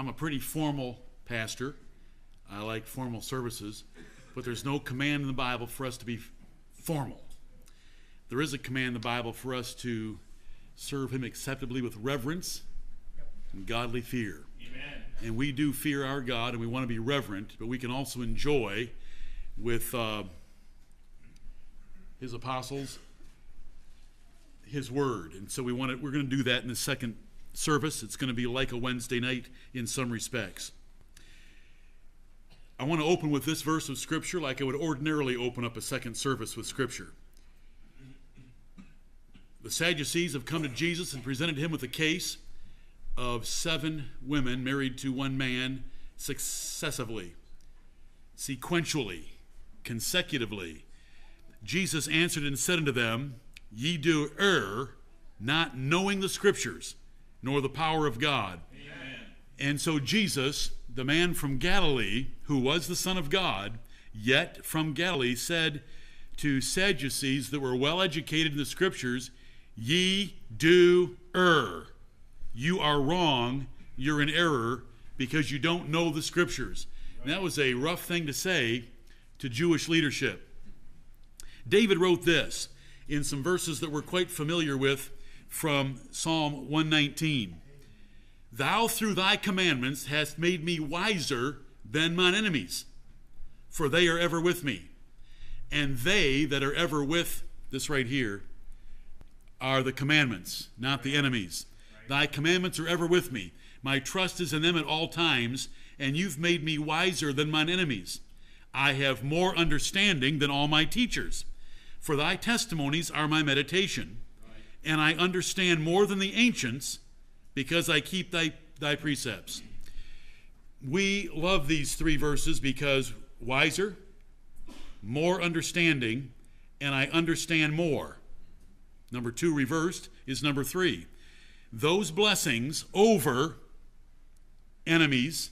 I'm a pretty formal pastor. I like formal services, but there's no command in the Bible for us to be formal. There is a command in the Bible for us to serve Him acceptably with reverence and godly fear. Amen. And we do fear our God and we want to be reverent, but we can also enjoy with uh, His apostles His Word. And so we want to, we're going to do that in the second service. It's going to be like a Wednesday night in some respects. I want to open with this verse of Scripture like I would ordinarily open up a second service with Scripture. The Sadducees have come to Jesus and presented him with a case of seven women married to one man successively, sequentially, consecutively. Jesus answered and said unto them, Ye do err, not knowing the Scriptures, nor the power of God. Amen. And so Jesus, the man from Galilee, who was the Son of God, yet from Galilee, said to Sadducees that were well educated in the Scriptures, Ye do err. You are wrong. You're in error because you don't know the Scriptures. And that was a rough thing to say to Jewish leadership. David wrote this in some verses that we're quite familiar with from Psalm 119. Thou through thy commandments hast made me wiser than mine enemies, for they are ever with me. And they that are ever with, this right here, are the commandments, not the enemies. Thy commandments are ever with me. My trust is in them at all times, and you've made me wiser than mine enemies. I have more understanding than all my teachers. For thy testimonies are my meditation, and I understand more than the ancients because I keep thy, thy precepts. We love these three verses because wiser, more understanding, and I understand more. Number two, reversed, is number three. Those blessings over enemies,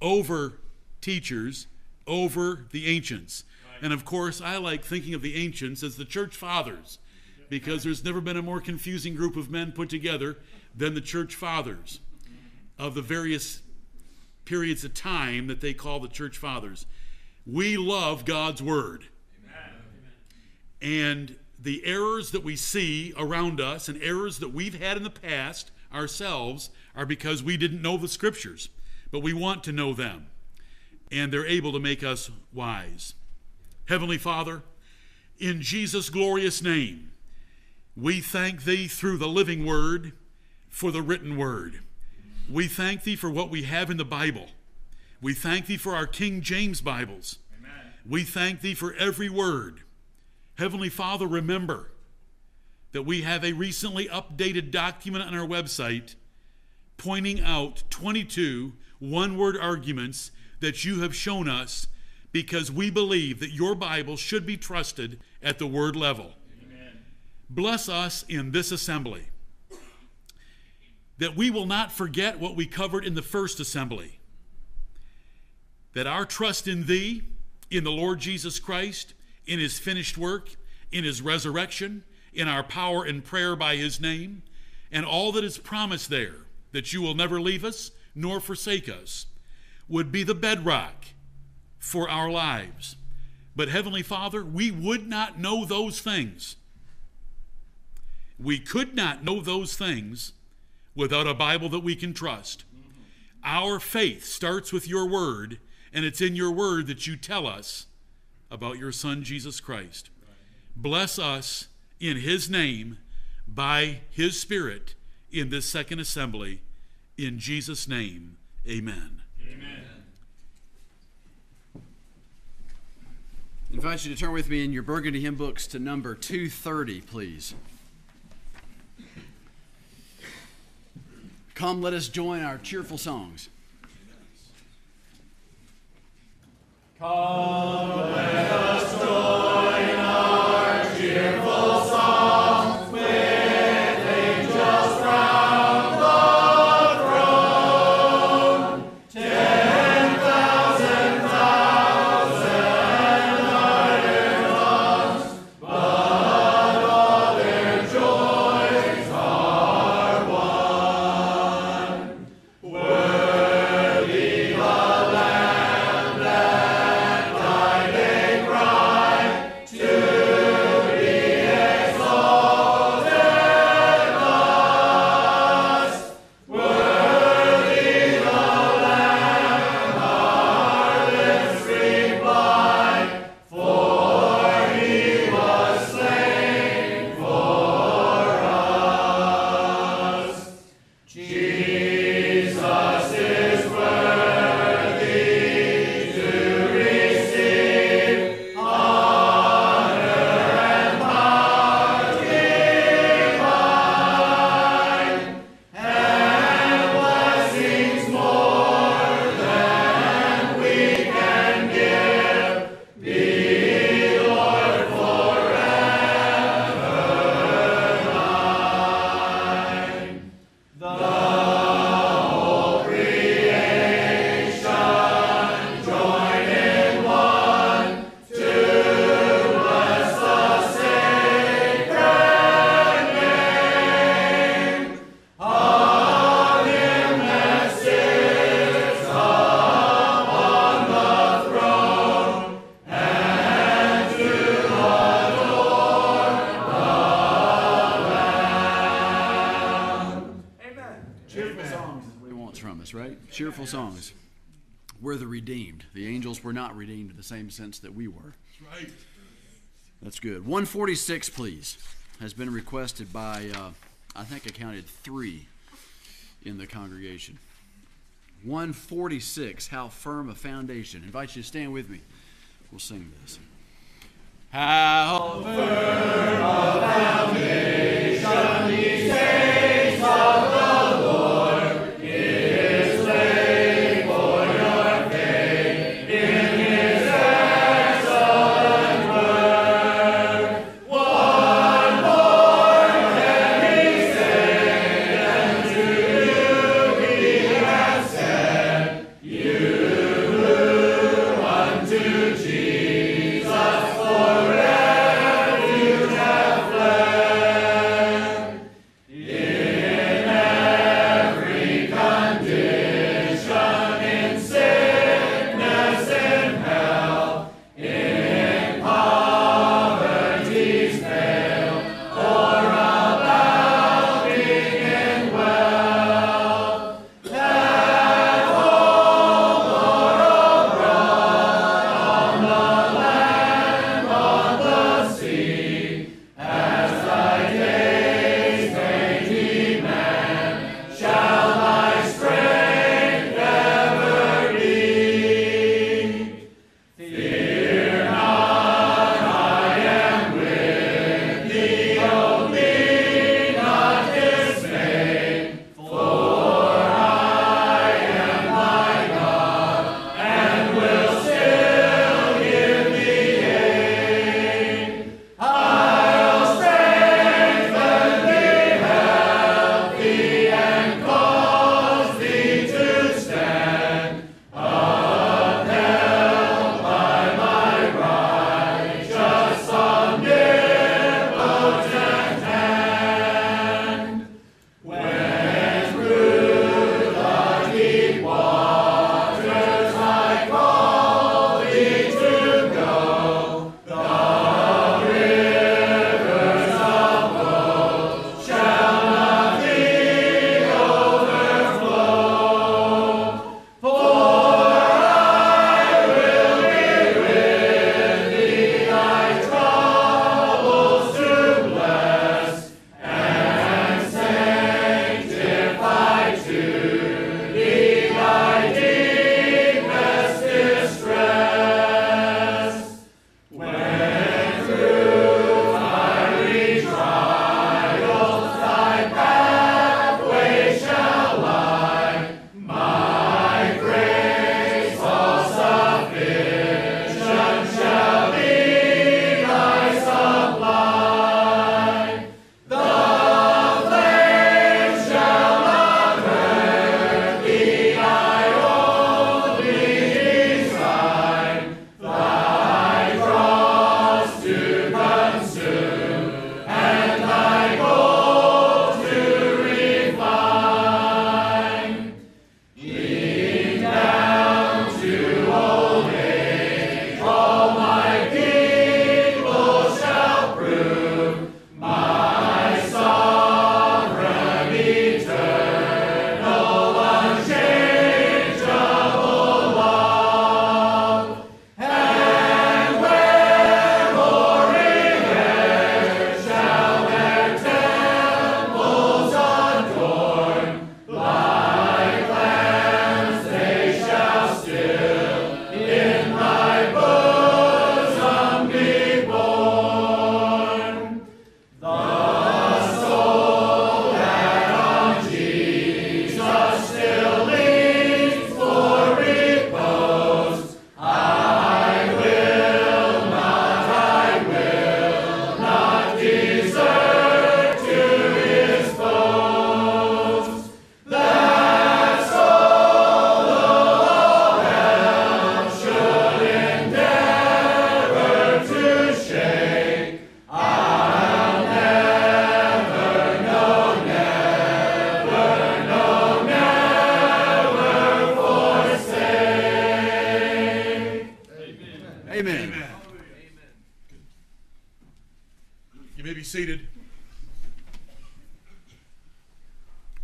over teachers, over the ancients. And of course, I like thinking of the ancients as the church fathers because there's never been a more confusing group of men put together than the church fathers of the various periods of time that they call the church fathers. We love God's word. And the errors that we see around us and errors that we've had in the past ourselves are because we didn't know the scriptures, but we want to know them. And they're able to make us wise. Heavenly Father, in Jesus' glorious name, we thank Thee through the living Word for the written Word. We thank Thee for what we have in the Bible. We thank Thee for our King James Bibles. Amen. We thank Thee for every word. Heavenly Father, remember that we have a recently updated document on our website pointing out 22 one word arguments that you have shown us because we believe that your Bible should be trusted at the word level. Bless us in this assembly. That we will not forget what we covered in the first assembly. That our trust in Thee, in the Lord Jesus Christ, in His finished work, in His resurrection, in our power and prayer by His name, and all that is promised there, that you will never leave us nor forsake us, would be the bedrock for our lives. But Heavenly Father, we would not know those things. We could not know those things without a Bible that we can trust. Our faith starts with your word, and it's in your word that you tell us about your Son, Jesus Christ. Bless us in his name by his Spirit in this second assembly. In Jesus' name, amen. Amen. I invite you to turn with me in your Burgundy hymn books to number 230, please. Come, let us join our cheerful songs. Where were not redeemed in the same sense that we were. That's right. That's good. 146, please, has been requested by, uh, I think I counted three in the congregation. 146, How Firm a Foundation. I invite you to stand with me. We'll sing this. How firm.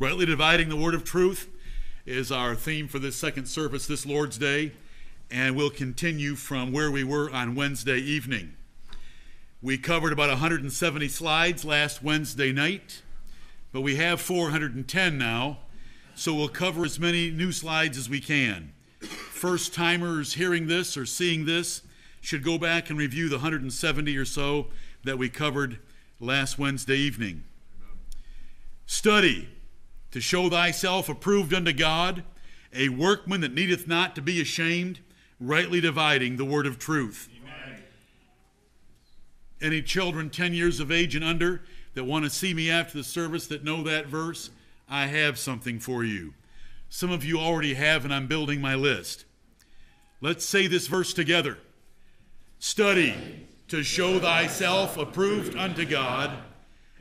Rightly dividing the word of truth is our theme for this second service this Lord's Day, and we'll continue from where we were on Wednesday evening. We covered about 170 slides last Wednesday night, but we have 410 now, so we'll cover as many new slides as we can. First timers hearing this or seeing this should go back and review the 170 or so that we covered last Wednesday evening. Study to show thyself approved unto God, a workman that needeth not to be ashamed, rightly dividing the word of truth. Amen. Any children 10 years of age and under that want to see me after the service that know that verse, I have something for you. Some of you already have, and I'm building my list. Let's say this verse together. Study to show thyself approved unto God,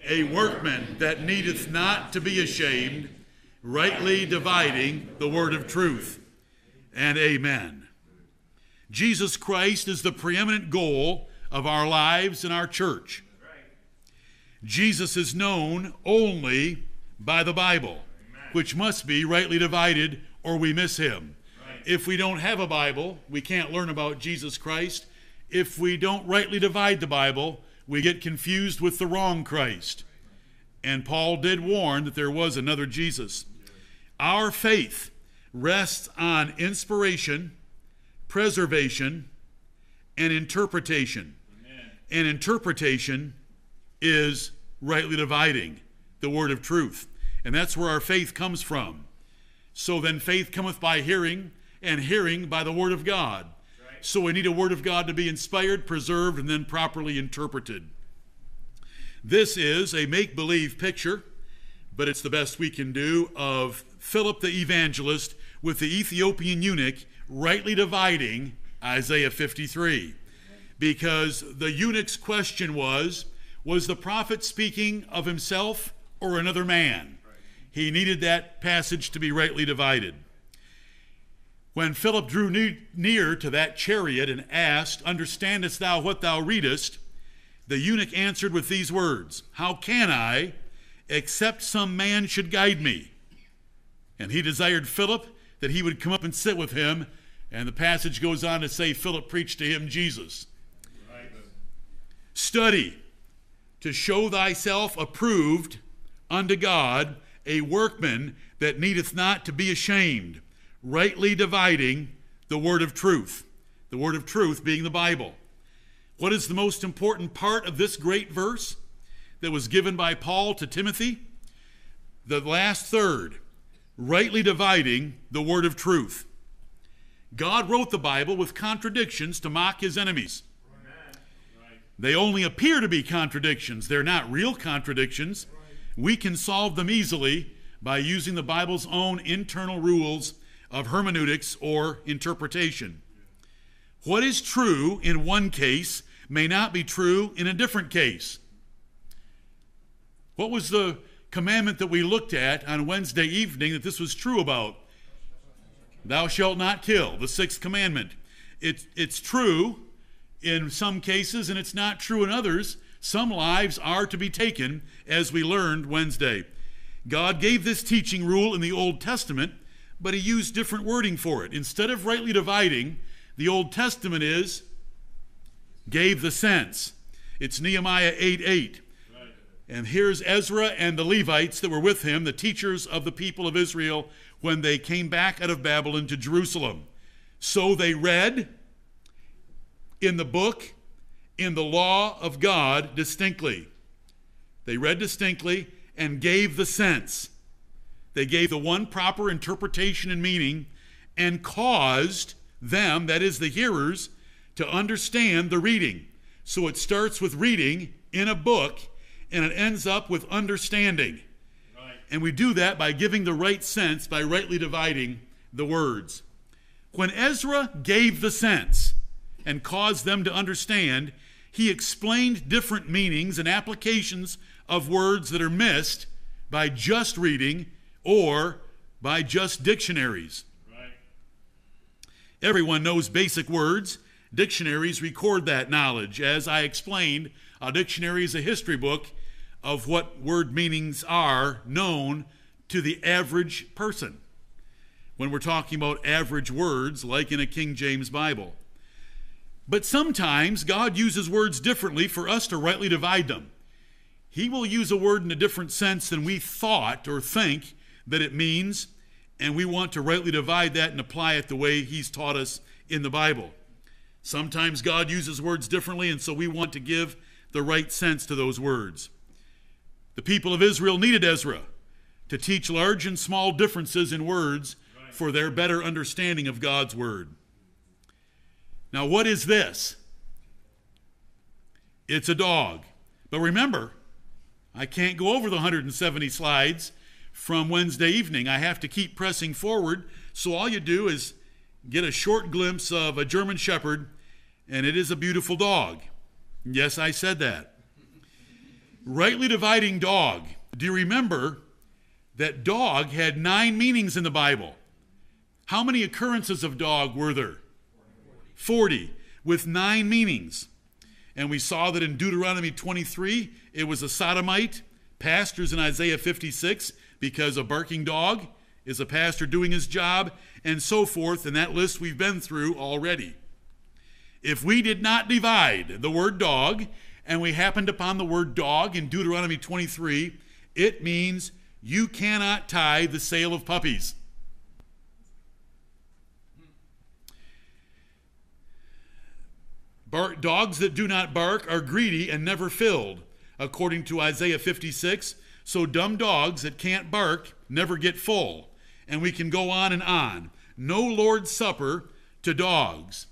a workman that needeth not to be ashamed, rightly dividing the word of truth. And amen. Jesus Christ is the preeminent goal of our lives and our church. Jesus is known only by the Bible, which must be rightly divided or we miss him. If we don't have a Bible, we can't learn about Jesus Christ. If we don't rightly divide the Bible, we get confused with the wrong Christ. And Paul did warn that there was another Jesus. Our faith rests on inspiration, preservation, and interpretation. Amen. And interpretation is rightly dividing the word of truth. And that's where our faith comes from. So then faith cometh by hearing, and hearing by the Word of God. So we need a Word of God to be inspired, preserved, and then properly interpreted. This is a make believe picture, but it's the best we can do of Philip the evangelist with the Ethiopian eunuch rightly dividing Isaiah 53. Because the eunuch's question was Was the prophet speaking of himself or another man? He needed that passage to be rightly divided. When Philip drew near to that chariot and asked, Understandest thou what thou readest? The eunuch answered with these words How can I, except some man should guide me? And he desired Philip that he would come up and sit with him. And the passage goes on to say Philip preached to him Jesus. Right. Study to show thyself approved unto God, a workman that needeth not to be ashamed rightly dividing the word of truth. The word of truth being the Bible. What is the most important part of this great verse that was given by Paul to Timothy? The last third, rightly dividing the word of truth. God wrote the Bible with contradictions to mock his enemies. They only appear to be contradictions. They're not real contradictions. We can solve them easily by using the Bible's own internal rules of hermeneutics or interpretation. What is true in one case may not be true in a different case. What was the commandment that we looked at on Wednesday evening that this was true about? Thou shalt not kill, the sixth commandment. It, it's true in some cases and it's not true in others. Some lives are to be taken, as we learned Wednesday. God gave this teaching rule in the Old Testament but he used different wording for it. Instead of rightly dividing, the Old Testament is gave the sense. It's Nehemiah 8 8. And here's Ezra and the Levites that were with him, the teachers of the people of Israel, when they came back out of Babylon to Jerusalem. So they read in the book, in the law of God distinctly. They read distinctly and gave the sense. They gave the one proper interpretation and meaning and caused them, that is, the hearers, to understand the reading. So it starts with reading in a book and it ends up with understanding. Right. And we do that by giving the right sense, by rightly dividing the words. When Ezra gave the sense and caused them to understand, he explained different meanings and applications of words that are missed by just reading or by just dictionaries. Right. Everyone knows basic words. Dictionaries record that knowledge. As I explained, a dictionary is a history book of what word meanings are known to the average person. when we're talking about average words, like in a King James Bible. But sometimes God uses words differently for us to rightly divide them. He will use a word in a different sense than we thought or think that it means, and we want to rightly divide that and apply it the way He's taught us in the Bible. Sometimes God uses words differently, and so we want to give the right sense to those words. The people of Israel needed Ezra to teach large and small differences in words for their better understanding of God's Word. Now, what is this? It's a dog. But remember, I can't go over the 170 slides from Wednesday evening. I have to keep pressing forward. So all you do is get a short glimpse of a German Shepherd, and it is a beautiful dog. Yes, I said that. Rightly dividing dog. Do you remember that dog had nine meanings in the Bible? How many occurrences of dog were there? 40, with nine meanings. And we saw that in Deuteronomy 23, it was a sodomite. Pastors in Isaiah 56, because a barking dog is a pastor doing his job, and so forth. And that list we've been through already. If we did not divide the word dog, and we happened upon the word dog in Deuteronomy 23, it means you cannot tie the sale of puppies. Bark, dogs that do not bark are greedy and never filled, according to Isaiah 56. So dumb dogs that can't bark never get full. And we can go on and on. No Lord's Supper to dogs.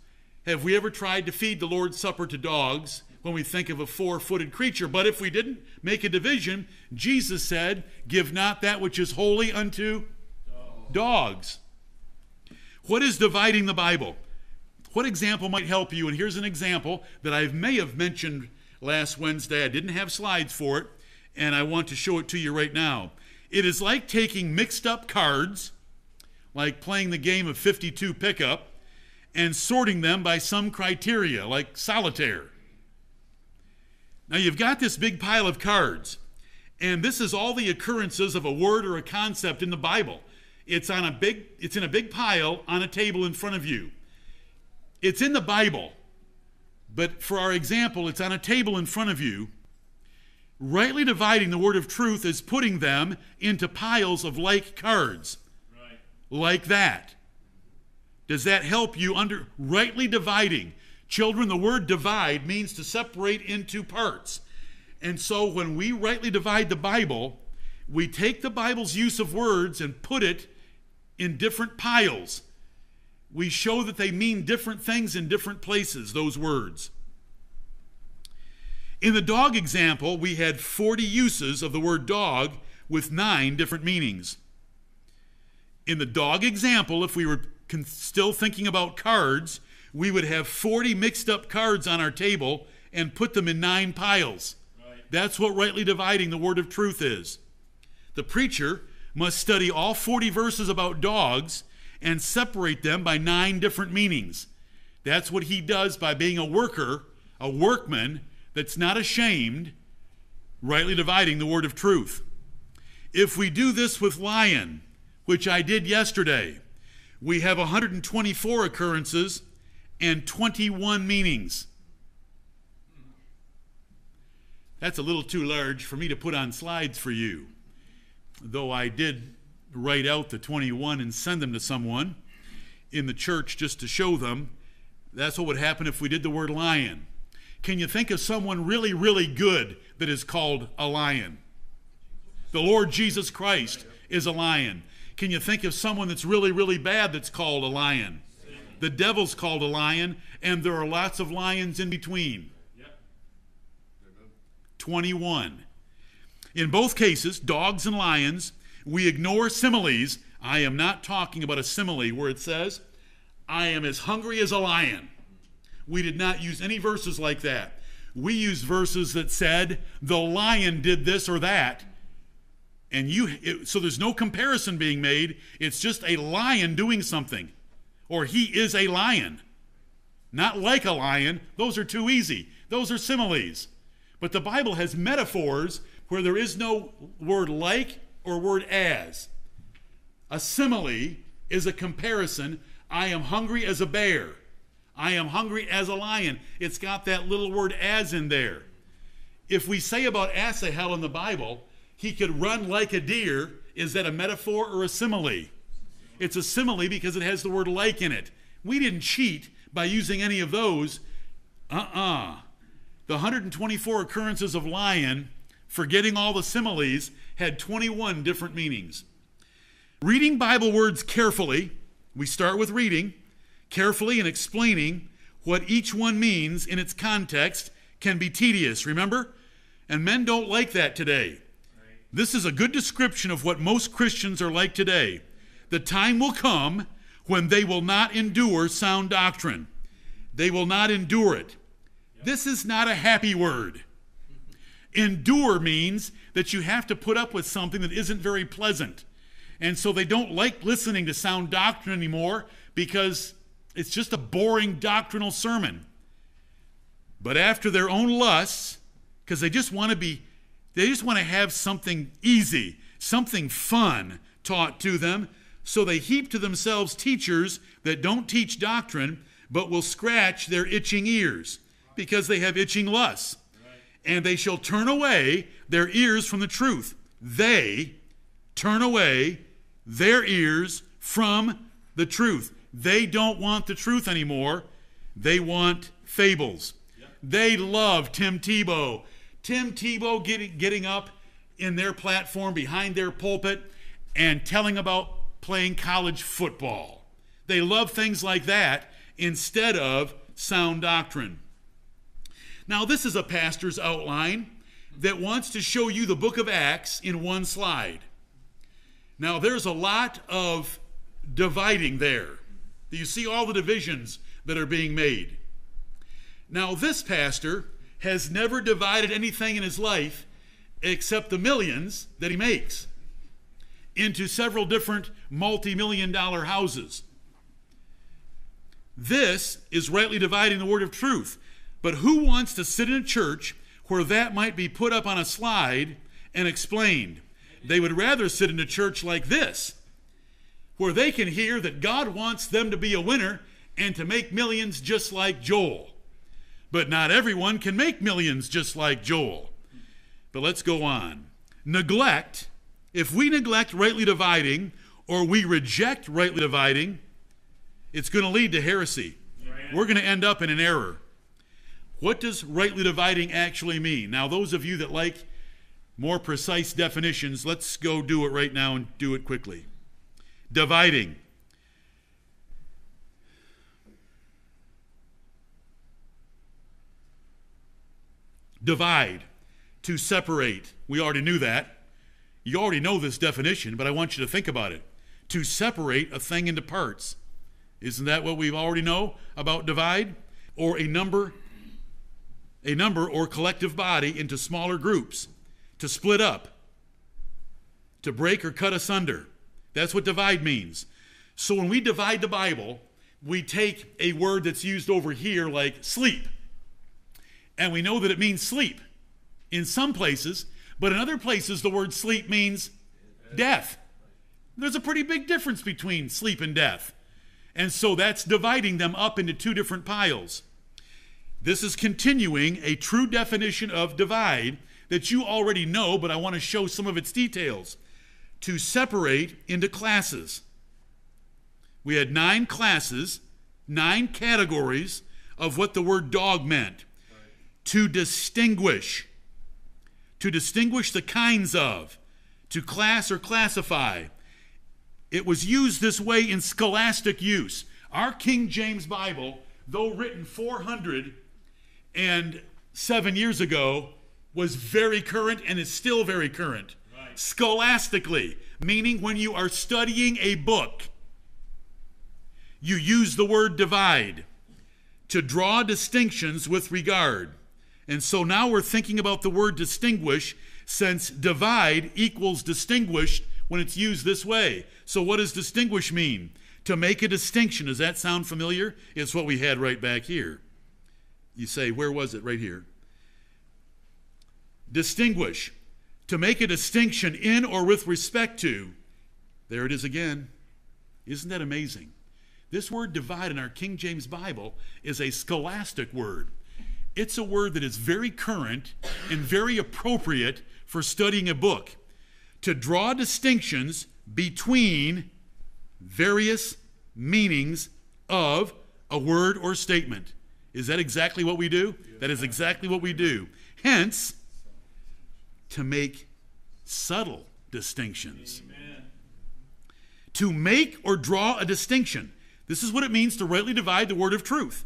Have we ever tried to feed the Lord's Supper to dogs when we think of a four footed creature? But if we didn't make a division, Jesus said, Give not that which is holy unto dogs. What is dividing the Bible? What example might help you? And here's an example that I may have mentioned last Wednesday. I didn't have slides for it, and I want to show it to you right now. It is like taking mixed up cards, like playing the game of 52 pickup, and sorting them by some criteria, like solitaire. Now you've got this big pile of cards, and this is all the occurrences of a word or a concept in the Bible. It's on a big it's in a big pile on a table in front of you. It's in the Bible, but for our example, it's on a table in front of you. Rightly dividing the word of truth is putting them into piles of like cards. Right. Like that. Does that help you under rightly dividing? Children, the word divide means to separate into parts. And so when we rightly divide the Bible, we take the Bible's use of words and put it in different piles. We show that they mean different things in different places, those words. In the dog example, we had 40 uses of the word dog with nine different meanings. In the dog example, if we were still thinking about cards, we would have 40 mixed up cards on our table and put them in nine piles. Right. That's what rightly dividing the word of truth is. The preacher must study all 40 verses about dogs and separate them by nine different meanings. That's what he does by being a worker, a workman that's not ashamed, rightly dividing the word of truth. If we do this with lion, which I did yesterday, we have 124 occurrences and 21 meanings. That's a little too large for me to put on slides for you, though I did write out the 21 and send them to someone in the church just to show them. That's what would happen if we did the word lion. Can you think of someone really, really good that is called a lion? The Lord Jesus Christ is a lion. Can you think of someone that's really, really bad that's called a lion? The devil's called a lion, and there are lots of lions in between. 21. In both cases, dogs and lions, we ignore similes. I am not talking about a simile where it says, I am as hungry as a lion. We did not use any verses like that. We used verses that said, the lion did this or that, and you it, so there's no comparison being made. It's just a lion doing something. Or he is a lion. Not like a lion. Those are too easy. Those are similes. But the bible has metaphors where there is no word like or word as. A simile is a comparison. I am hungry as a bear. I am hungry as a lion. It's got that little word as in there. If we say about Asahel in the Bible, he could run like a deer, is that a metaphor or a simile? It's a simile because it has the word like in it. We didn't cheat by using any of those. Uh uh The 124 occurrences of lion, forgetting all the similes, had 21 different meanings. Reading Bible words carefully, we start with reading, carefully and explaining what each one means in its context can be tedious, remember? And men don't like that today. This is a good description of what most Christians are like today. The time will come when they will not endure sound doctrine. They will not endure it. This is not a happy word. Endure means that you have to put up with something that isn't very pleasant. And so they don't like listening to sound doctrine anymore because it's just a boring doctrinal sermon. But after their own lusts, because they just want to be, they just want to have something easy, something fun taught to them. So they heap to themselves teachers that don't teach doctrine, but will scratch their itching ears because they have itching lusts. And they shall turn away their ears from the truth. They turn away their ears from the truth. They don't want the truth anymore. They want fables. Yep. They love Tim Tebow. Tim Tebow getting, getting up in their platform behind their pulpit and telling about playing college football. They love things like that instead of sound doctrine. Now, this is a pastor's outline that wants to show you the book of Acts in one slide. Now, there's a lot of dividing there. You see all the divisions that are being made. Now, this pastor has never divided anything in his life except the millions that he makes into several different multi million dollar houses. This is rightly dividing the word of truth. But who wants to sit in a church where that might be put up on a slide and explained? They would rather sit in a church like this where they can hear that God wants them to be a winner and to make millions just like Joel. But not everyone can make millions just like Joel. But let's go on. Neglect, if we neglect rightly dividing or we reject rightly dividing, it's going to lead to heresy. We're going to end up in an error. What does rightly dividing actually mean? Now, those of you that like more precise definitions, let's go do it right now and do it quickly dividing. Divide, to separate. We already knew that. You already know this definition, but I want you to think about it. To separate a thing into parts. Isn't that what we already know about divide? Or a number a number or collective body into smaller groups, to split up, to break or cut asunder. That's what divide means. So when we divide the Bible, we take a word that's used over here like sleep. And we know that it means sleep in some places, but in other places, the word sleep means death. There's a pretty big difference between sleep and death. And so that's dividing them up into two different piles. This is continuing a true definition of divide that you already know, but I want to show some of its details to separate into classes. We had nine classes, nine categories of what the word dog meant. To distinguish, to distinguish the kinds of, to class or classify. It was used this way in scholastic use. Our King James Bible, though written 407 years ago, was very current and is still very current scholastically, meaning when you are studying a book, you use the word divide to draw distinctions with regard. And so now we're thinking about the word distinguish since divide equals distinguished when it's used this way. So what does distinguish mean? To make a distinction. Does that sound familiar? It's what we had right back here. You say, where was it? Right here. Distinguish to make a distinction in or with respect to, there it is again, Isn't that amazing? This word divide in our King James Bible is a scholastic word. It's a word that is very current and very appropriate for studying a book. To draw distinctions between various meanings of a word or statement. Is that exactly what we do? That is exactly what we do. Hence, to make subtle distinctions. Amen. To make or draw a distinction. This is what it means to rightly divide the word of truth.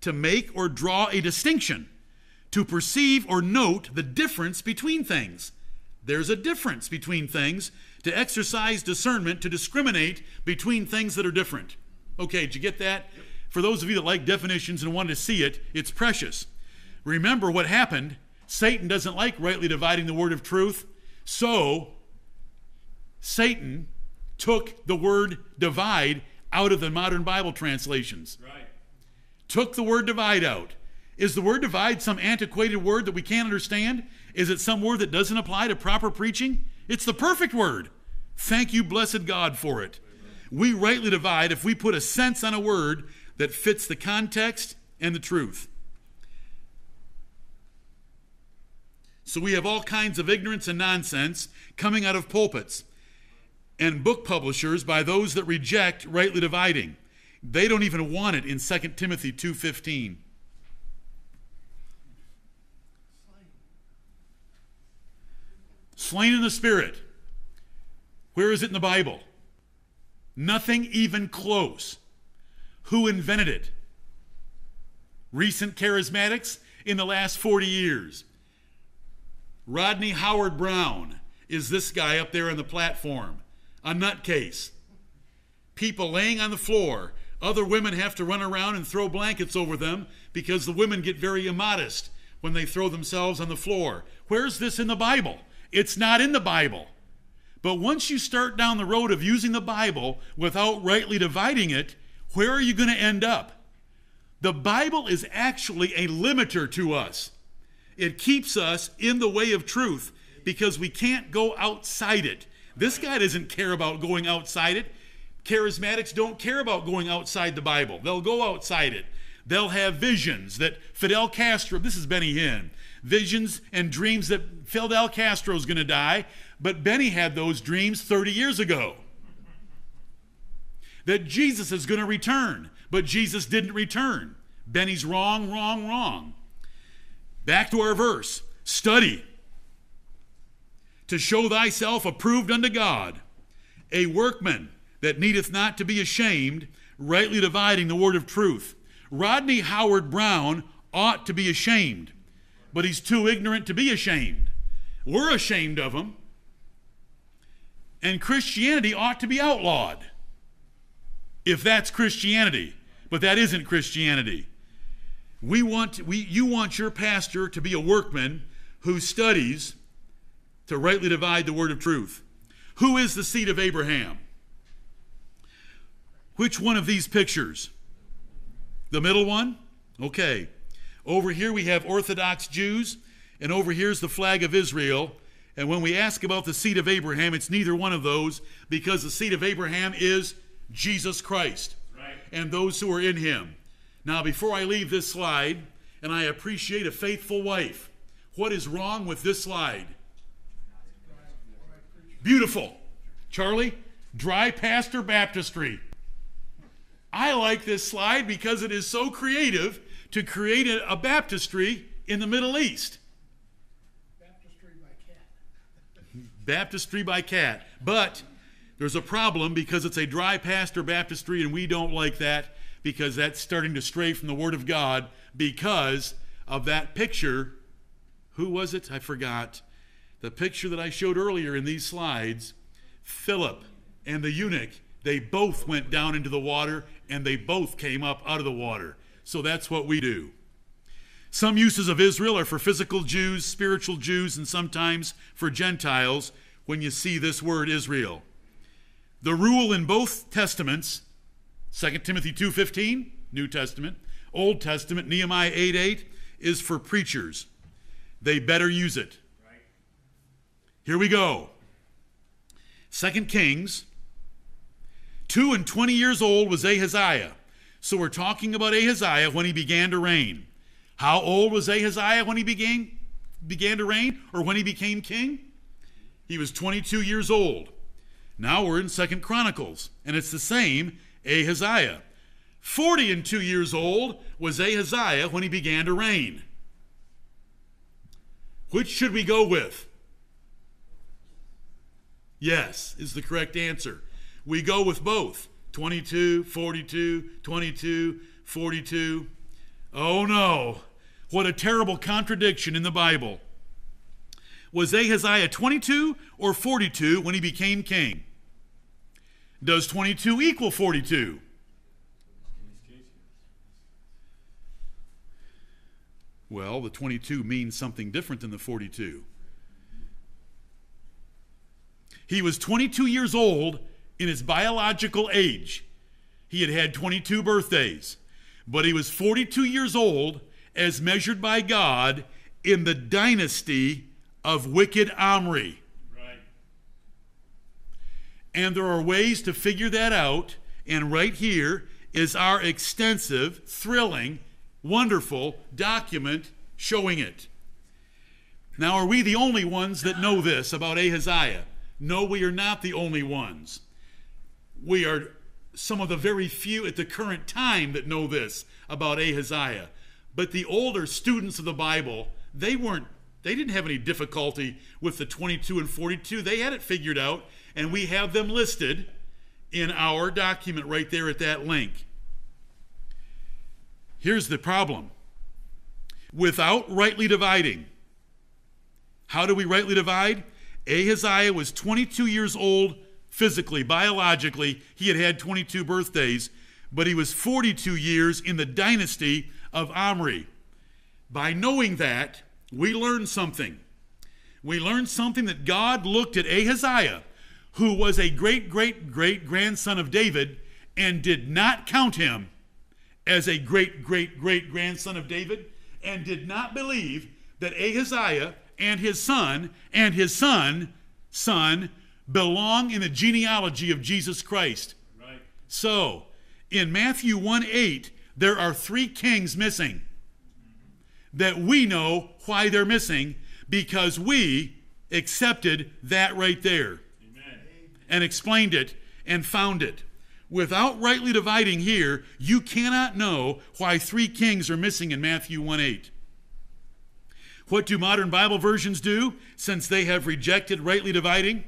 To make or draw a distinction. To perceive or note the difference between things. There's a difference between things. To exercise discernment, to discriminate between things that are different. Okay, did you get that? Yep. For those of you that like definitions and want to see it, it's precious. Remember what happened. Satan doesn't like rightly dividing the word of truth. So, Satan took the word divide out of the modern Bible translations. Right. Took the word divide out. Is the word divide some antiquated word that we can't understand? Is it some word that doesn't apply to proper preaching? It's the perfect word. Thank you, blessed God, for it. We rightly divide if we put a sense on a word that fits the context and the truth. So we have all kinds of ignorance and nonsense coming out of pulpits and book publishers by those that reject rightly dividing. They don't even want it in 2 Timothy 2:15. Slain in the spirit. Where is it in the Bible? Nothing even close. Who invented it? Recent charismatics in the last 40 years. Rodney Howard-Browne is this guy up there on the platform, a nutcase. People laying on the floor. Other women have to run around and throw blankets over them because the women get very immodest when they throw themselves on the floor. Where's this in the Bible? It's not in the Bible. But once you start down the road of using the Bible without rightly dividing it, where are you going to end up? The Bible is actually a limiter to us. It keeps us in the way of truth because we can't go outside it. This guy doesn't care about going outside it. Charismatics don't care about going outside the Bible. They'll go outside it. They'll have visions that Fidel Castro, this is Benny Hinn, visions and dreams that Fidel Castro is going to die, but Benny had those dreams 30 years ago. That Jesus is going to return, but Jesus didn't return. Benny's wrong, wrong, wrong. Back to our verse study to show thyself approved unto God, a workman that needeth not to be ashamed, rightly dividing the word of truth. Rodney Howard-Browne ought to be ashamed, but he's too ignorant to be ashamed. We're ashamed of him. And Christianity ought to be outlawed if that's Christianity. But that isn't Christianity. We want we you want your pastor to be a workman who studies to rightly divide the word of truth. Who is the seed of Abraham? Which one of these pictures? The middle one? Okay. Over here we have Orthodox Jews, and over here's the flag of Israel. And when we ask about the seed of Abraham, it's neither one of those because the seed of Abraham is Jesus Christ right. and those who are in him. Now, before I leave this slide, and I appreciate a faithful wife, what is wrong with this slide? Beautiful. Charlie, dry pastor baptistry. I like this slide because it is so creative to create a, baptistry in the Middle East. Baptistry by cat. baptistry by cat. But there's a problem because it's a dry pastor baptistry and we don't like that because that's starting to stray from the Word of God because of that picture. Who was it? I forgot. The picture that I showed earlier in these slides Philip and the eunuch, they both went down into the water and they both came up out of the water. So that's what we do. Some uses of Israel are for physical Jews, spiritual Jews, and sometimes for Gentiles when you see this word Israel. The rule in both testaments 2 Timothy 2:15, New Testament, Old Testament, Nehemiah 8:8 8, is for preachers. They better use it. Right. Here we go. 2 Kings Two and twenty years old was Ahaziah. So we're talking about Ahaziah when he began to reign. How old was Ahaziah when he began, began to reign or when he became king? He was 22 years old. Now we're in Second Chronicles, and it's the same Ahaziah. 40 and 2 years old was Ahaziah when he began to reign. Which should we go with? Yes, is the correct answer. We go with both 22, 42, 22, 42. Oh no, what a terrible contradiction in the Bible. Was Ahaziah 22 or 42 when he became king? Does 22 equal 42? Well, the 22 means something different than the 42. He was 22 years old in his biological age. He had had 22 birthdays, but he was 42 years old as measured by God in the dynasty of wicked Omri. And there are ways to figure that out. And right here is our extensive, thrilling, wonderful document showing it. Now, are we the only ones that know this about Ahaziah? No, we are not the only ones. We are some of the very few at the current time that know this about Ahaziah. But the older students of the Bible, they weren't they didn't have any difficulty with the 22 and 42. They had it figured out, and we have them listed in our document right there at that link. Here's the problem without rightly dividing, how do we rightly divide? Ahaziah was 22 years old physically, biologically. He had had 22 birthdays, but he was 42 years in the dynasty of Omri. By knowing that, we learn something. We learn something that God looked at Ahaziah, who was a great, great, great grandson of David, and did not count him as a great, great, great grandson of David, and did not believe that Ahaziah and his son and his son, son, belong in the genealogy of Jesus Christ. Right. So, in Matthew 1 8, there are three kings missing that we know why they're missing because we accepted that right there. And explained it and found it. Without rightly dividing here, you cannot know why three kings are missing in Matthew 1 8. What do modern Bible versions do since they have rejected rightly dividing?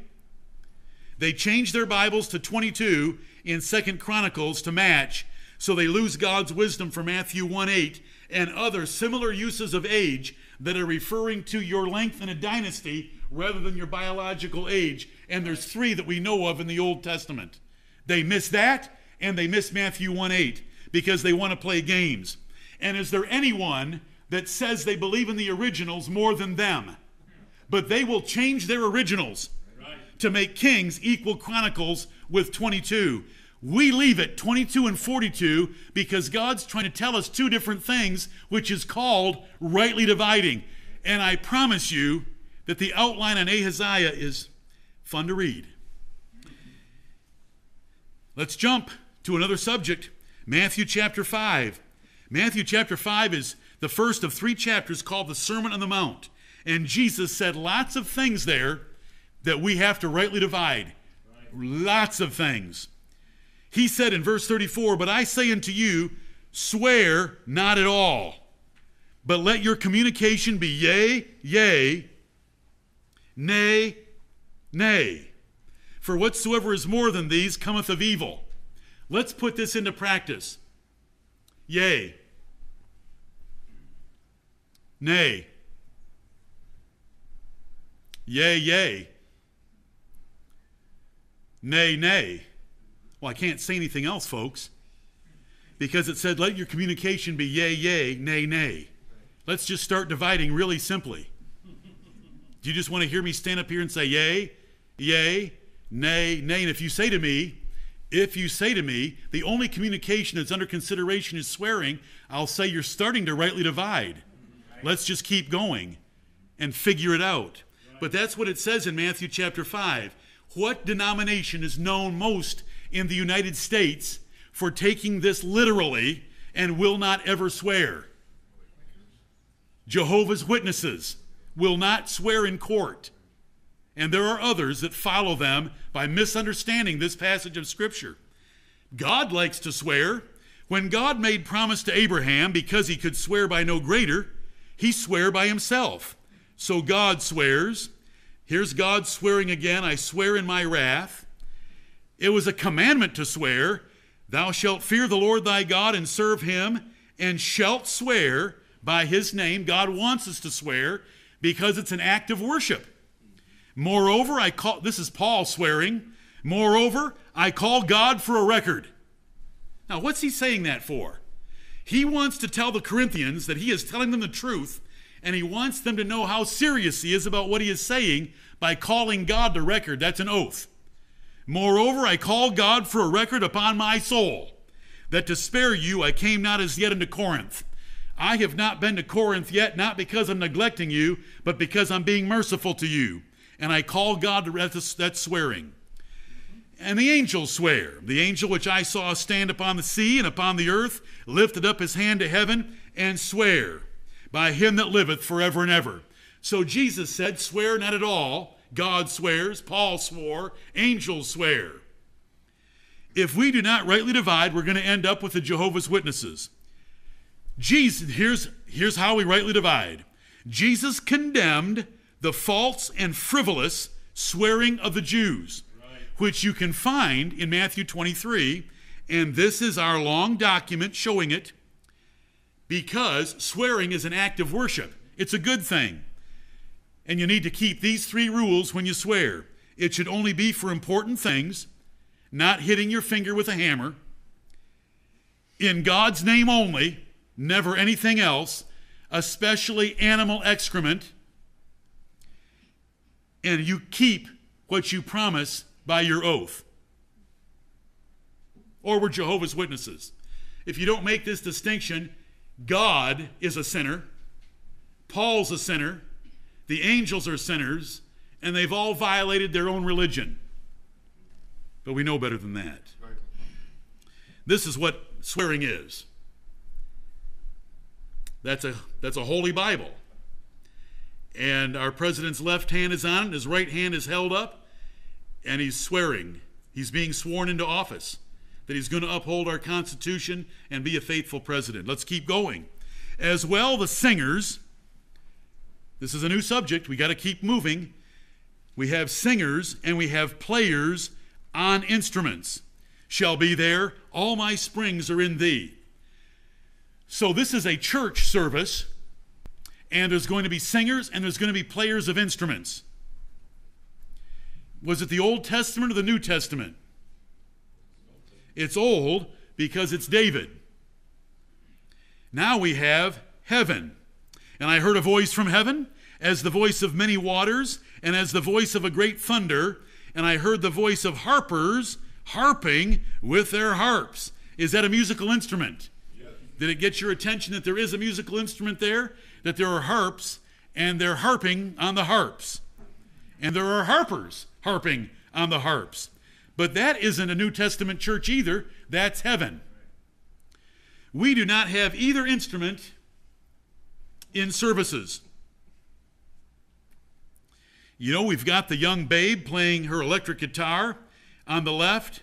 They change their Bibles to 22 in Second Chronicles to match, so they lose God's wisdom for Matthew 1 8 and other similar uses of age that are referring to your length in a dynasty rather than your biological age. And there's three that we know of in the Old Testament. They miss that, and they miss Matthew 1 8 because they want to play games. And is there anyone that says they believe in the originals more than them? But they will change their originals Right. to make Kings equal Chronicles with 22. We leave it 22 and 42 because God's trying to tell us two different things, which is called rightly dividing. And I promise you that the outline on Ahaziah is fun to read. Let's jump to another subject Matthew chapter 5. Matthew chapter 5 is the first of three chapters called the Sermon on the Mount. And Jesus said lots of things there that we have to rightly divide. Lots of things. He said in verse 34, But I say unto you, swear not at all, but let your communication be yea, yea, nay, nay. For whatsoever is more than these cometh of evil. Let's put this into practice. Yea. Nay. Yea, yea. Nay, nay. Well, I can't say anything else, folks, because it said, let your communication be yea, yea, nay, nay. Let's just start dividing really simply. Do you just want to hear me stand up here and say yea, yea, nay, nay? And if you say to me, if you say to me, the only communication that's under consideration is swearing, I'll say you're starting to rightly divide. Let's just keep going and figure it out. But that's what it says in Matthew chapter 5. What denomination is known most in the United States for taking this literally and will not ever swear. Jehovah's Witnesses will not swear in court. And there are others that follow them by misunderstanding this passage of Scripture. God likes to swear. When God made promise to Abraham because he could swear by no greater, he swore by himself. So God swears. Here's God swearing again I swear in my wrath. It was a commandment to swear, Thou shalt fear the Lord thy God and serve him, and shalt swear by his name. God wants us to swear because it's an act of worship. Moreover, I call, this is Paul swearing, moreover, I call God for a record. Now, what's he saying that for? He wants to tell the Corinthians that he is telling them the truth, and he wants them to know how serious he is about what he is saying by calling God to record. That's an oath. Moreover, I call God for a record upon my soul, that to spare you I came not as yet into Corinth. I have not been to Corinth yet, not because I'm neglecting you, but because I'm being merciful to you. And I call God to that swearing. And the angels swear. The angel which I saw stand upon the sea and upon the earth lifted up his hand to heaven and swear by him that liveth forever and ever. So Jesus said, Swear not at all. God swears, Paul swore, angels swear. If we do not rightly divide, we're going to end up with the Jehovah's Witnesses. Jesus, here's, here's how we rightly divide. Jesus condemned the false and frivolous swearing of the Jews which you can find in Matthew 23. And this is our long document showing it because swearing is an act of worship. It's a good thing. And you need to keep these three rules when you swear. It should only be for important things, not hitting your finger with a hammer. In God's name only, never anything else, especially animal excrement. And you keep what you promise by your oath. Or we're Jehovah's Witnesses. If you don't make this distinction, God is a sinner, Paul's a sinner, the angels are sinners, and they've all violated their own religion. But we know better than that. This is what swearing is. That's a, that's a holy Bible. And our president's left hand is on it, his right hand is held up and he's swearing, he's being sworn into office, that he's going to uphold our Constitution and be a faithful president. Let's keep going. As well, the singers, this is a new subject, we got to keep moving. We have singers and we have players on instruments. Shall be there, all my springs are in thee. So, this is a church service, and there's going to be singers and there's going to be players of instruments. Was it the Old Testament or the New Testament? It's old because it's David. Now we have heaven. And I heard a voice from heaven as the voice of many waters and as the voice of a great thunder. And I heard the voice of harpers harping with their harps. Is that a musical instrument? Yes. Did it get your attention that there is a musical instrument there? That there are harps and they're harping on the harps. And there are harpers harping on the harps. But that isn't a New Testament church either. That's heaven. We do not have either instrument in services. You know, we've got the young babe playing her electric guitar on the left,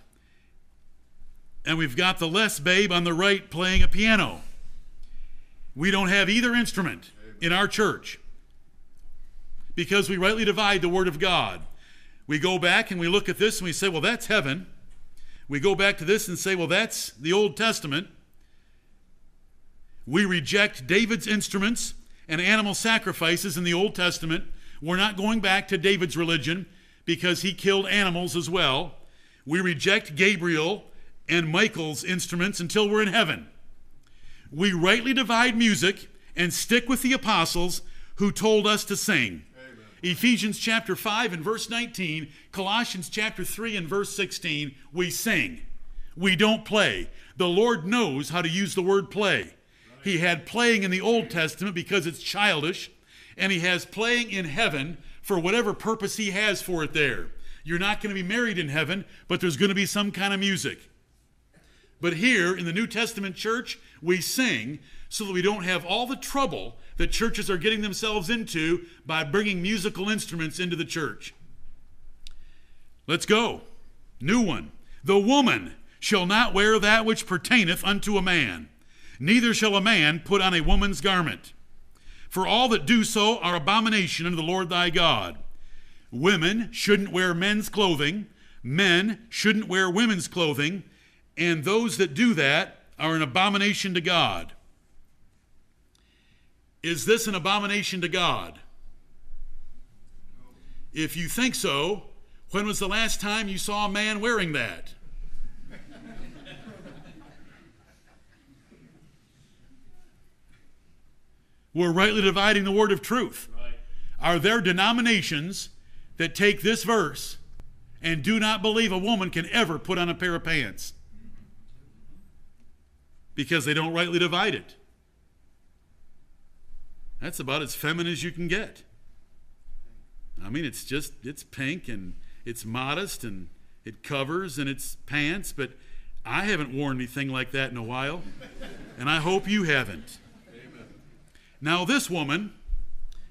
and we've got the less babe on the right playing a piano. We don't have either instrument in our church because we rightly divide the Word of God. We go back and we look at this and we say, well, that's heaven. We go back to this and say, well, that's the Old Testament. We reject David's instruments and animal sacrifices in the Old Testament. We're not going back to David's religion because he killed animals as well. We reject Gabriel and Michael's instruments until we're in heaven. We rightly divide music and stick with the apostles who told us to sing. Ephesians chapter 5 and verse 19, Colossians chapter 3 and verse 16, we sing. We don't play. The Lord knows how to use the word play. He had playing in the Old Testament because it's childish, and He has playing in heaven for whatever purpose He has for it there. You're not going to be married in heaven, but there's going to be some kind of music. But here in the New Testament church, we sing so that we don't have all the trouble that churches are getting themselves into by bringing musical instruments into the church. Let's go. New one. The woman shall not wear that which pertaineth unto a man, neither shall a man put on a woman's garment. For all that do so are abomination unto the Lord thy God. Women shouldn't wear men's clothing, men shouldn't wear women's clothing, and those that do that are an abomination to God. Is this an abomination to God? If you think so, when was the last time you saw a man wearing that? We're rightly dividing the word of truth. Right. Are there denominations that take this verse and do not believe a woman can ever put on a pair of pants? Because they don't rightly divide it. That's about as feminine as you can get. I mean, it's just, it's pink and it's modest and it covers and it's pants, but I haven't worn anything like that in a while, and I hope you haven't. Amen. Now, this woman,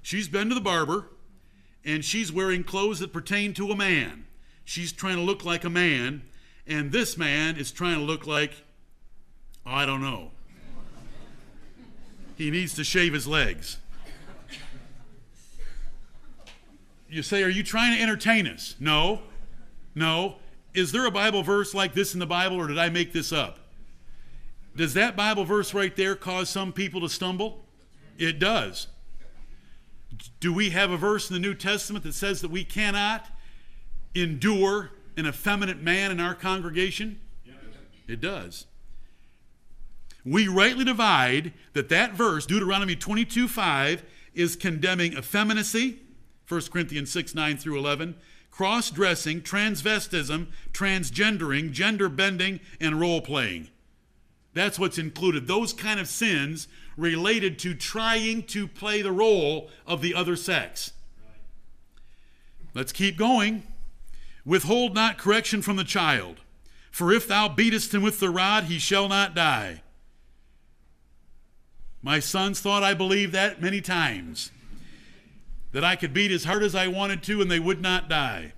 she's been to the barber and she's wearing clothes that pertain to a man. She's trying to look like a man, and this man is trying to look like, I don't know. He needs to shave his legs. You say, Are you trying to entertain us? No. No. Is there a Bible verse like this in the Bible, or did I make this up? Does that Bible verse right there cause some people to stumble? It does. Do we have a verse in the New Testament that says that we cannot endure an effeminate man in our congregation? It does. We rightly divide that that verse, Deuteronomy 22 5, is condemning effeminacy, 1 Corinthians 6 9 through 11, cross dressing, transvestism, transgendering, gender bending, and role playing. That's what's included. Those kind of sins related to trying to play the role of the other sex. Let's keep going. Withhold not correction from the child, for if thou beatest him with the rod, he shall not die. My sons thought I believed that many times that I could beat as hard as I wanted to and they would not die.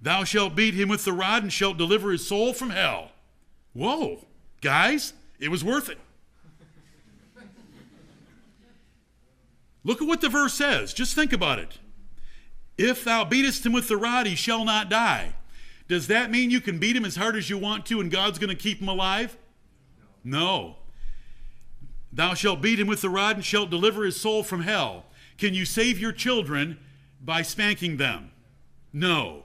Thou shalt beat him with the rod and shalt deliver his soul from hell. Whoa, guys, it was worth it. Look at what the verse says. Just think about it. If thou beatest him with the rod, he shall not die. Does that mean you can beat him as hard as you want to and God's going to keep him alive? No. Thou shalt beat him with the rod and shalt deliver his soul from hell. Can you save your children by spanking them? No.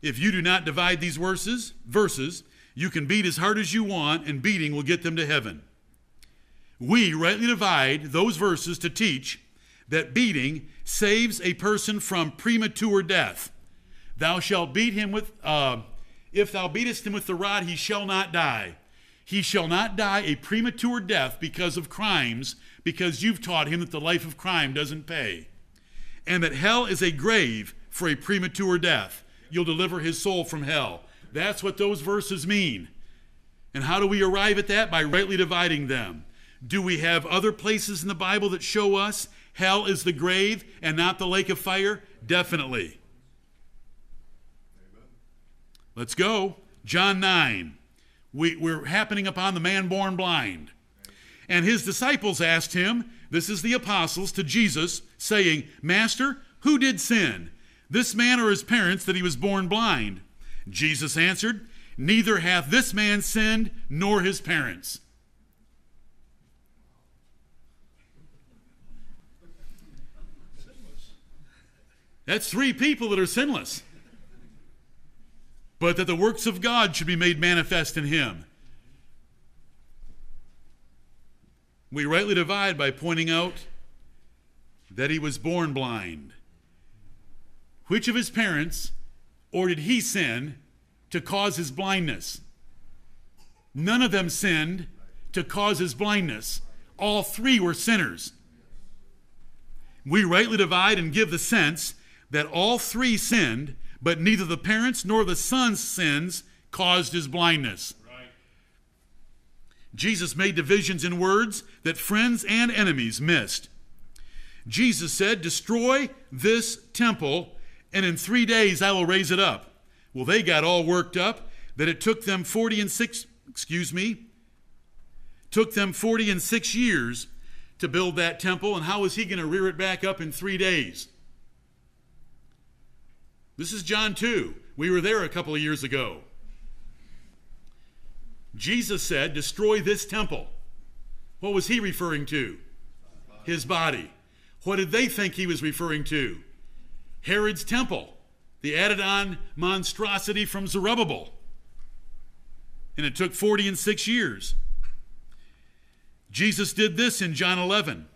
If you do not divide these verses, verses, you can beat as hard as you want and beating will get them to heaven. We rightly divide those verses to teach that beating saves a person from premature death. Thou shalt beat him with, uh, if thou beatest him with the rod, he shall not die. He shall not die a premature death because of crimes, because you've taught him that the life of crime doesn't pay. And that hell is a grave for a premature death. You'll deliver his soul from hell. That's what those verses mean. And how do we arrive at that? By rightly dividing them. Do we have other places in the Bible that show us hell is the grave and not the lake of fire? Definitely. Amen. Let's go. John 9 we, we're happening upon the man born blind. And his disciples asked him, this is the apostles to Jesus, saying, Master, who did sin, this man or his parents, that he was born blind? Jesus answered, Neither hath this man sinned nor his parents. That's three people that are sinless but that the works of God should be made manifest in him. We rightly divide by pointing out that he was born blind. Which of his parents, or did he sin to cause his blindness? None of them sinned to cause his blindness. All three were sinners. We rightly divide and give the sense that all three sinned but neither the parents nor the son's sins caused his blindness. Jesus made divisions in words that friends and enemies missed. Jesus said, Destroy this temple, and in three days I will raise it up. Well, they got all worked up that it took them 40 and six, excuse me, took them 40 and six years to build that temple, and how was he going to rear it back up in three days? This is John 2. We were there a couple of years ago. Jesus said, Destroy this temple. What was he referring to? His body. What did they think he was referring to? Herod's temple, the added on monstrosity from Zerubbabel. And it took 40 and 6 years. Jesus did this in John 11.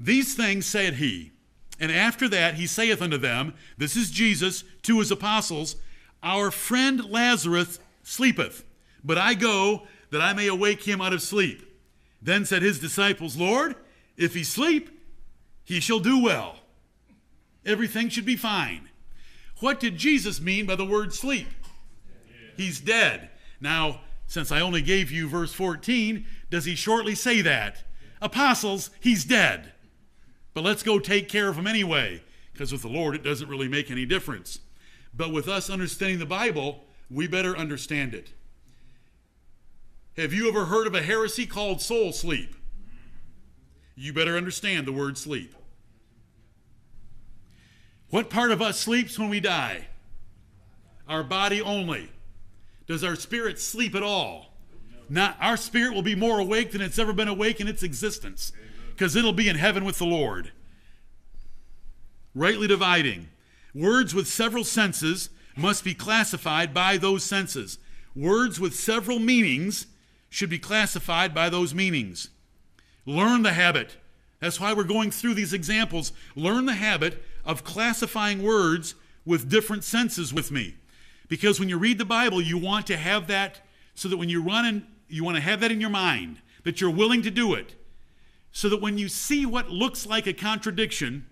These things said he, and after that he saith unto them, This is Jesus to his apostles, Our friend Lazarus sleepeth, but I go that I may awake him out of sleep. Then said his disciples, Lord, if he sleep, he shall do well. Everything should be fine. What did Jesus mean by the word sleep? He's dead. Now, since I only gave you verse 14, does he shortly say that? Apostles, he's dead. But let's go take care of them anyway, because with the Lord, it doesn't really make any difference. But with us understanding the Bible, we better understand it. Have you ever heard of a heresy called soul sleep? You better understand the word sleep. What part of us sleeps when we die? Our body only. Does our spirit sleep at all? Not our spirit will be more awake than it's ever been awake in its existence because it'll be in heaven with the Lord. Rightly dividing. Words with several senses must be classified by those senses. Words with several meanings should be classified by those meanings. Learn the habit. That's why we're going through these examples. Learn the habit of classifying words with different senses with me. Because when you read the Bible, you want to have that so that when you run and you want to have that in your mind, that you're willing to do it, so that when you see what looks like a contradiction,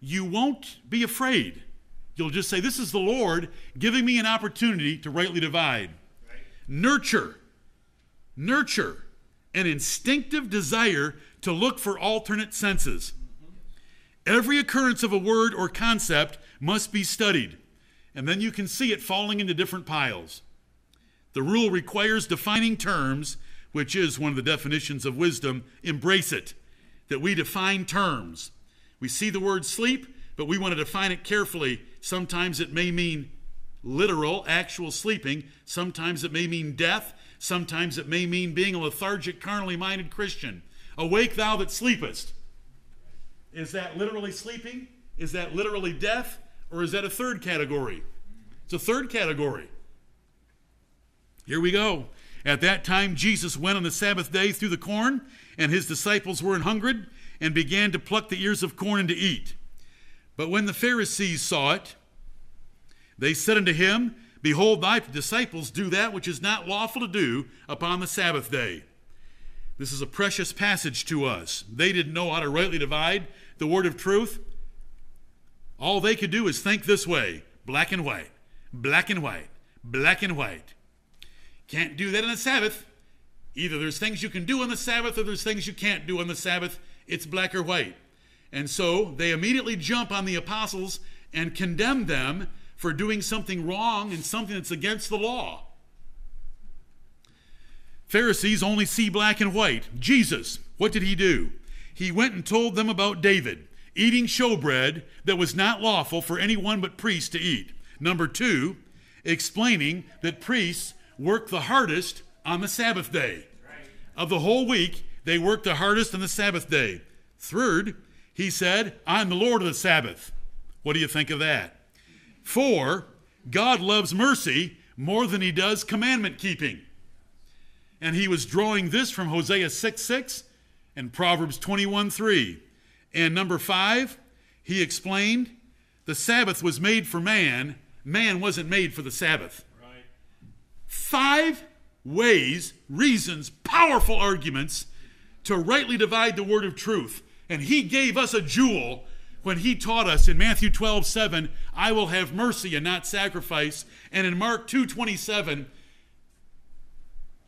you won't be afraid. You'll just say, This is the Lord giving me an opportunity to rightly divide. Right. Nurture, nurture an instinctive desire to look for alternate senses. Mm-hmm. Every occurrence of a word or concept must be studied, and then you can see it falling into different piles. The rule requires defining terms, which is one of the definitions of wisdom. Embrace it, that we define terms. We see the word sleep, but we want to define it carefully. Sometimes it may mean literal, actual sleeping. Sometimes it may mean death. Sometimes it may mean being a lethargic, carnally minded Christian. Awake, thou that sleepest. Is that literally sleeping? Is that literally death? Or is that a third category? It's a third category. Here we go. At that time, Jesus went on the Sabbath day through the corn, and his disciples were an hungered, and began to pluck the ears of corn and to eat. But when the Pharisees saw it, they said unto him, Behold, thy disciples do that which is not lawful to do upon the Sabbath day. This is a precious passage to us. They didn't know how to rightly divide the word of truth. All they could do is think this way black and white, black and white, black and white. Can't do that on the Sabbath. Either there's things you can do on the Sabbath or there's things you can't do on the Sabbath. It's black or white. And so they immediately jump on the apostles and condemn them for doing something wrong and something that's against the law. Pharisees only see black and white. Jesus, what did he do? He went and told them about David eating showbread that was not lawful for anyone but priests to eat. Number two, explaining that priests work the hardest on the Sabbath day. Of the whole week, they work the hardest on the Sabbath day. Third, he said, I'm the Lord of the Sabbath. What do you think of that? Four, God loves mercy more than he does commandment keeping. And he was drawing this from Hosea 6 6 and Proverbs 21 3. And number five, he explained the Sabbath was made for man, man wasn't made for the Sabbath. Five ways, reasons, powerful arguments to rightly divide the word of truth. And he gave us a jewel when he taught us in Matthew 12, 7, I will have mercy and not sacrifice, and in Mark 2, 27,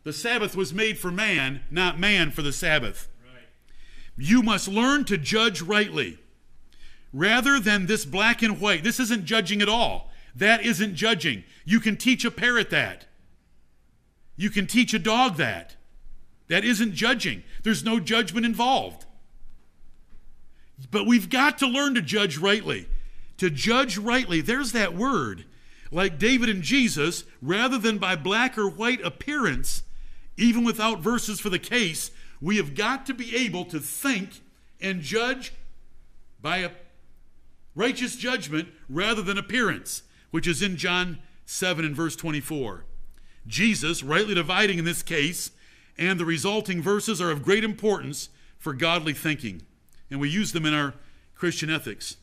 the Sabbath was made for man, not man for the Sabbath. Right. You must learn to judge rightly. Rather than this black and white, this isn't judging at all. That isn't judging. You can teach a parrot that. You can teach a dog that. That isn't judging. There's no judgment involved. But we've got to learn to judge rightly. To judge rightly, there's that word. Like David and Jesus, rather than by black or white appearance, even without verses for the case, we have got to be able to think and judge by a righteous judgment rather than appearance, which is in John 7 and verse 24. Jesus, rightly dividing in this case, and the resulting verses are of great importance for godly thinking and we use them in our Christian ethics.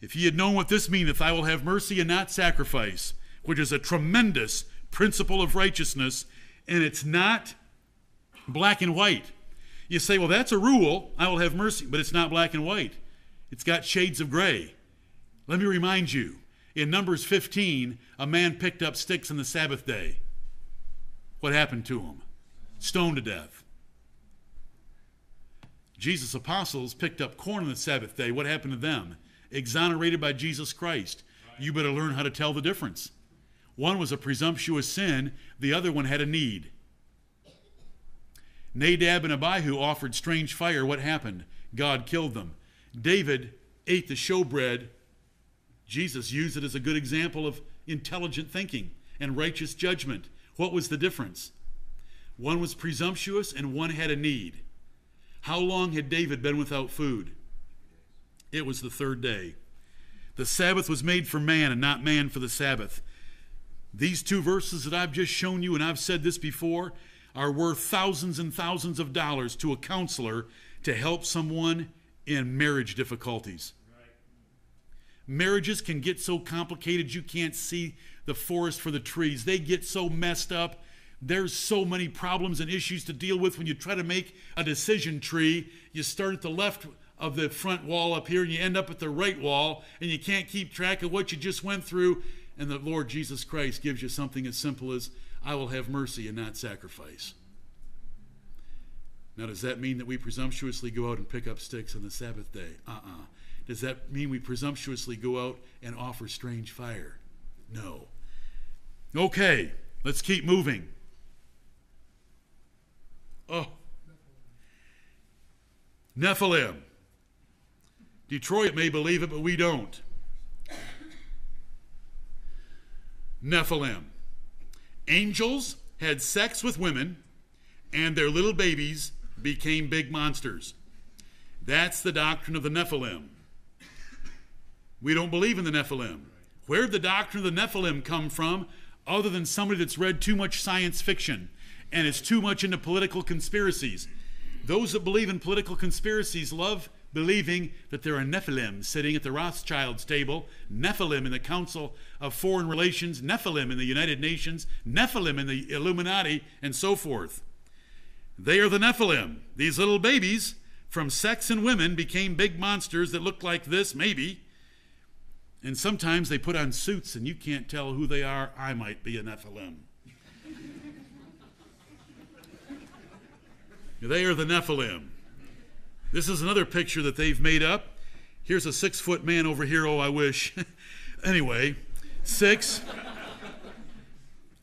If ye had known what this meaneth, I will have mercy and not sacrifice, which is a tremendous principle of righteousness, and it's not black and white. You say, well, that's a rule, I will have mercy, but it's not black and white. It's got shades of gray. Let me remind you in Numbers 15, a man picked up sticks on the Sabbath day. What happened to him? Stoned to death. Jesus' apostles picked up corn on the Sabbath day. What happened to them? Exonerated by Jesus Christ. You better learn how to tell the difference. One was a presumptuous sin, the other one had a need. Nadab and Abihu offered strange fire. What happened? God killed them. David ate the showbread. Jesus used it as a good example of intelligent thinking and righteous judgment. What was the difference? One was presumptuous and one had a need. How long had David been without food? It was the third day. The Sabbath was made for man and not man for the Sabbath. These two verses that I've just shown you, and I've said this before, are worth thousands and thousands of dollars to a counselor to help someone in marriage difficulties. Marriages can get so complicated you can't see the forest for the trees. They get so messed up there's so many problems and issues to deal with when you try to make a decision tree. You start at the left of the front wall up here and you end up at the right wall and you can't keep track of what you just went through. And the Lord Jesus Christ gives you something as simple as, I will have mercy and not sacrifice. Now, does that mean that we presumptuously go out and pick up sticks on the Sabbath day? Uh uh-uh. uh Does that mean we presumptuously go out and offer strange fire? No. Okay, let's keep moving. Oh. Nephilim. Detroit may believe it, but we don't. Nephilim. Angels had sex with women, and their little babies became big monsters. That's the doctrine of the Nephilim. We don't believe in the Nephilim. Where did the doctrine of the Nephilim come from, other than somebody that's read too much science fiction? and is too much into political conspiracies. Those that believe in political conspiracies love believing that there are Nephilim sitting at the Rothschilds table, Nephilim in the Council of Foreign Relations, Nephilim in the United Nations, Nephilim in the Illuminati, and so forth. They are the Nephilim. These little babies from sex and women became big monsters that look like this, maybe. And sometimes they put on suits and you can't tell who they are. I might be a Nephilim. They are the Nephilim. This is another picture that they've made up. Here's a six foot man over here. Oh, I wish. anyway, six.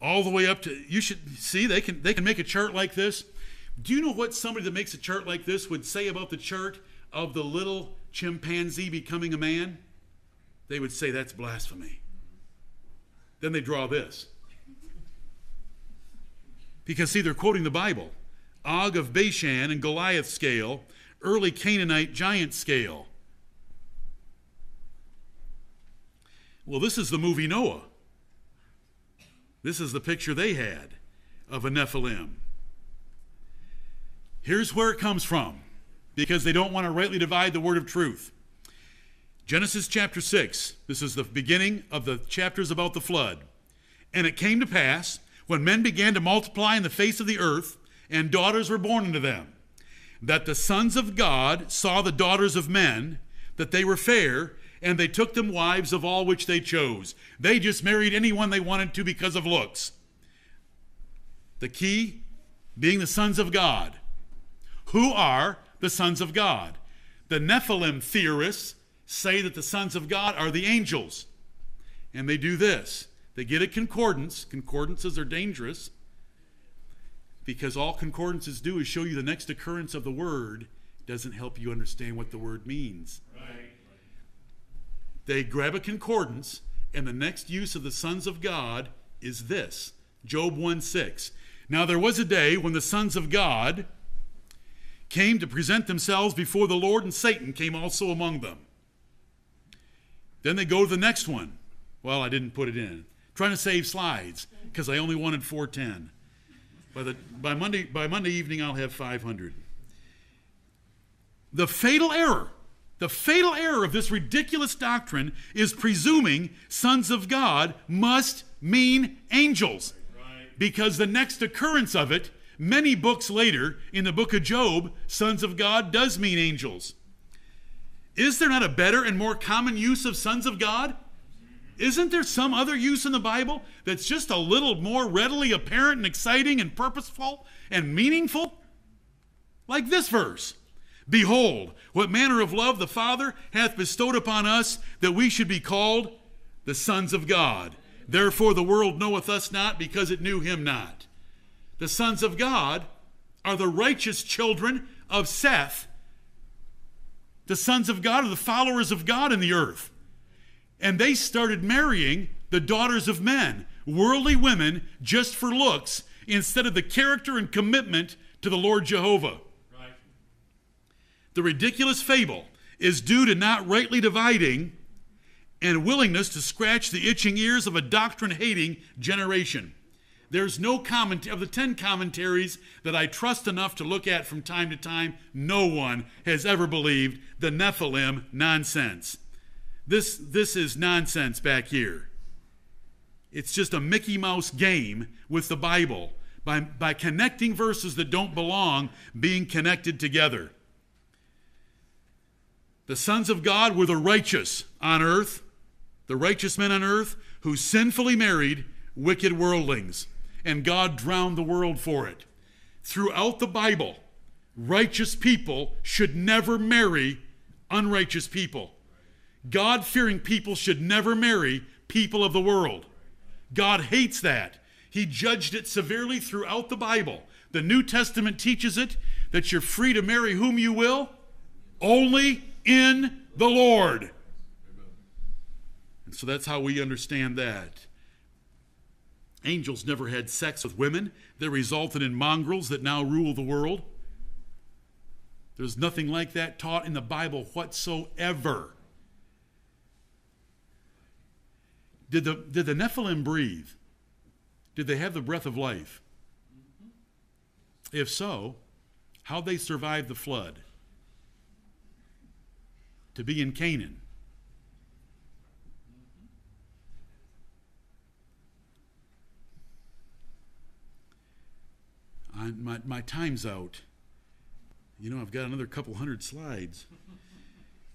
all the way up to you should see they can they can make a chart like this. Do you know what somebody that makes a chart like this would say about the chart of the little chimpanzee becoming a man? They would say that's blasphemy. Then they draw this. Because see, they're quoting the Bible. Og of Bashan and Goliath scale, early Canaanite giant scale. Well, this is the movie Noah. This is the picture they had of a Nephilim. Here's where it comes from because they don't want to rightly divide the word of truth. Genesis chapter 6, this is the beginning of the chapters about the flood. And it came to pass, when men began to multiply in the face of the earth, and daughters were born unto them. That the sons of God saw the daughters of men, that they were fair, and they took them wives of all which they chose. They just married anyone they wanted to because of looks. The key being the sons of God. Who are the sons of God? The Nephilim theorists say that the sons of God are the angels. And they do this they get a concordance. Concordances are dangerous because all concordances do is show you the next occurrence of the word doesn't help you understand what the word means. Right. They grab a concordance, and the next use of the sons of God is this Job 1 6. Now there was a day when the sons of God came to present themselves before the Lord, and Satan came also among them. Then they go to the next one. Well, I didn't put it in. trying to save slides because I only wanted 410. By, the, by, Monday, by Monday evening, I'll have 500. The fatal error, the fatal error of this ridiculous doctrine is presuming sons of God must mean angels. Because the next occurrence of it Many books later, in the book of Job, sons of God does mean angels. Is there not a better and more common use of sons of God? Isn't there some other use in the Bible that's just a little more readily apparent and exciting and purposeful and meaningful? Like this verse Behold, what manner of love the Father hath bestowed upon us that we should be called the sons of God. Therefore the world knoweth us not because it knew him not. The sons of God are the righteous children of Seth. The sons of God are the followers of God in the earth. And they started marrying the daughters of men, worldly women, just for looks, instead of the character and commitment to the Lord Jehovah. Right. The ridiculous fable is due to not rightly dividing and willingness to scratch the itching ears of a doctrine hating generation. There's no comment of the 10 commentaries that I trust enough to look at from time to time, no one has ever believed the Nephilim nonsense. This, this is nonsense back here. It's just a Mickey Mouse game with the Bible by, by connecting verses that don't belong being connected together. The sons of God were the righteous on earth, the righteous men on earth who sinfully married wicked worldlings and God drowned the world for it. Throughout the Bible, righteous people should never marry unrighteous people. God fearing people should never marry people of the world. God hates that. He judged it severely throughout the Bible. The New Testament teaches it that you're free to marry whom you will, only in the Lord. And so that's how we understand that. Angels never had sex with women that resulted in mongrels that now rule the world. There's nothing like that taught in the Bible whatsoever. Did the, did the Nephilim breathe? Did they have the breath of life? If so, how'd they survive the flood? To be in Canaan. I, my, my time's out. You know, I've got another couple hundred slides.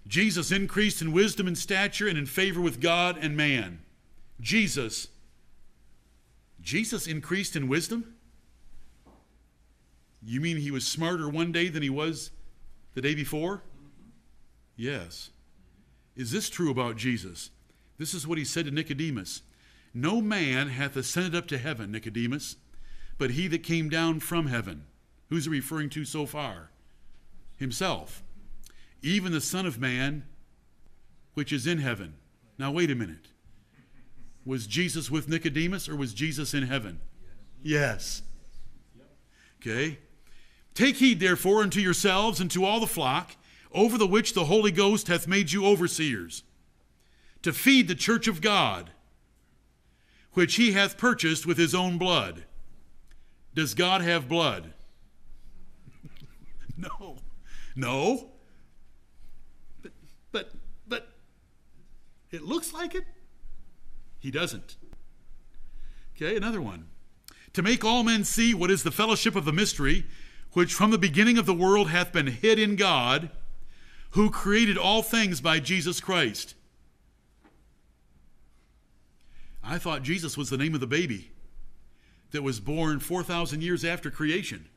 Jesus increased in wisdom and stature and in favor with God and man. Jesus. Jesus increased in wisdom? You mean he was smarter one day than he was the day before? Yes. Is this true about Jesus? This is what he said to Nicodemus No man hath ascended up to heaven, Nicodemus, but he that came down from heaven. Who's he referring to so far? Himself. Even the Son of Man, which is in heaven. Now, wait a minute. Was Jesus with Nicodemus or was Jesus in heaven? Yes. Okay. Take heed, therefore, unto yourselves and to all the flock, over the which the Holy Ghost hath made you overseers, to feed the church of God, which he hath purchased with his own blood. Does God have blood? no. No. But, but, but it looks like it. He doesn't. Okay, another one. To make all men see what is the fellowship of the mystery, which from the beginning of the world hath been hid in God, who created all things by Jesus Christ. I thought Jesus was the name of the baby that was born 4,000 years after creation.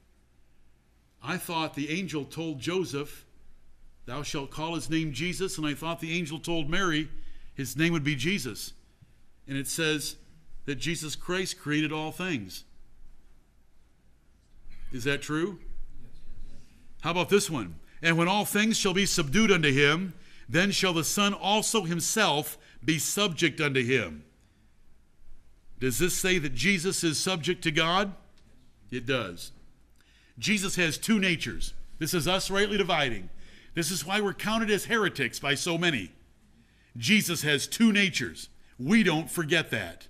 I thought the angel told Joseph, Thou shalt call his name Jesus, and I thought the angel told Mary his name would be Jesus. And it says that Jesus Christ created all things. Is that true? How about this one? And when all things shall be subdued unto him, then shall the Son also himself be subject unto him. Does this say that Jesus is subject to God? It does. Jesus has two natures. This is us rightly dividing. This is why we're counted as heretics by so many. Jesus has two natures. We don't forget that.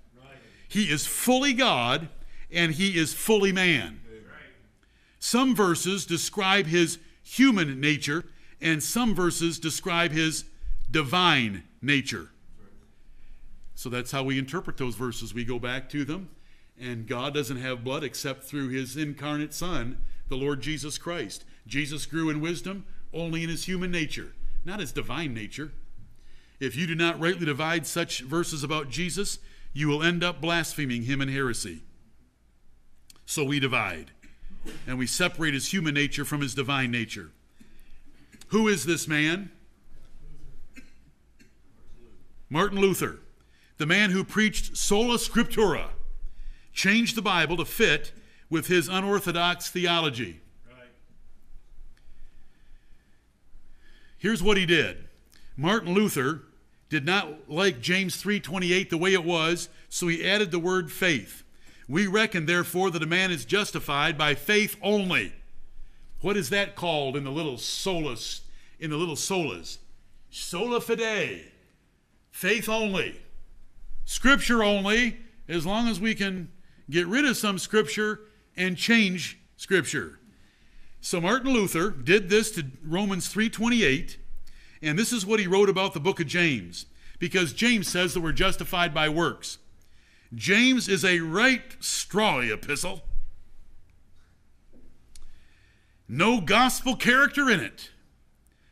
He is fully God and he is fully man. Some verses describe his human nature, and some verses describe his divine nature. So that's how we interpret those verses. We go back to them, and God doesn't have blood except through his incarnate Son, the Lord Jesus Christ. Jesus grew in wisdom only in his human nature, not his divine nature. If you do not rightly divide such verses about Jesus, you will end up blaspheming him in heresy. So we divide, and we separate his human nature from his divine nature. Who is this man? Martin Luther, the man who preached sola scriptura, changed the Bible to fit with his unorthodox theology. Here's what he did. Martin Luther did not like James 3:28 the way it was, so he added the word faith. We reckon therefore that a man is justified by faith only. What is that called in the little solas in the little solas? Sola fide. Faith only. Scripture only as long as we can get rid of some scripture and change scripture. So Martin Luther did this to Romans 3:28, and this is what he wrote about the book of James, because James says that we're justified by works. James is a right strawy epistle. No gospel character in it.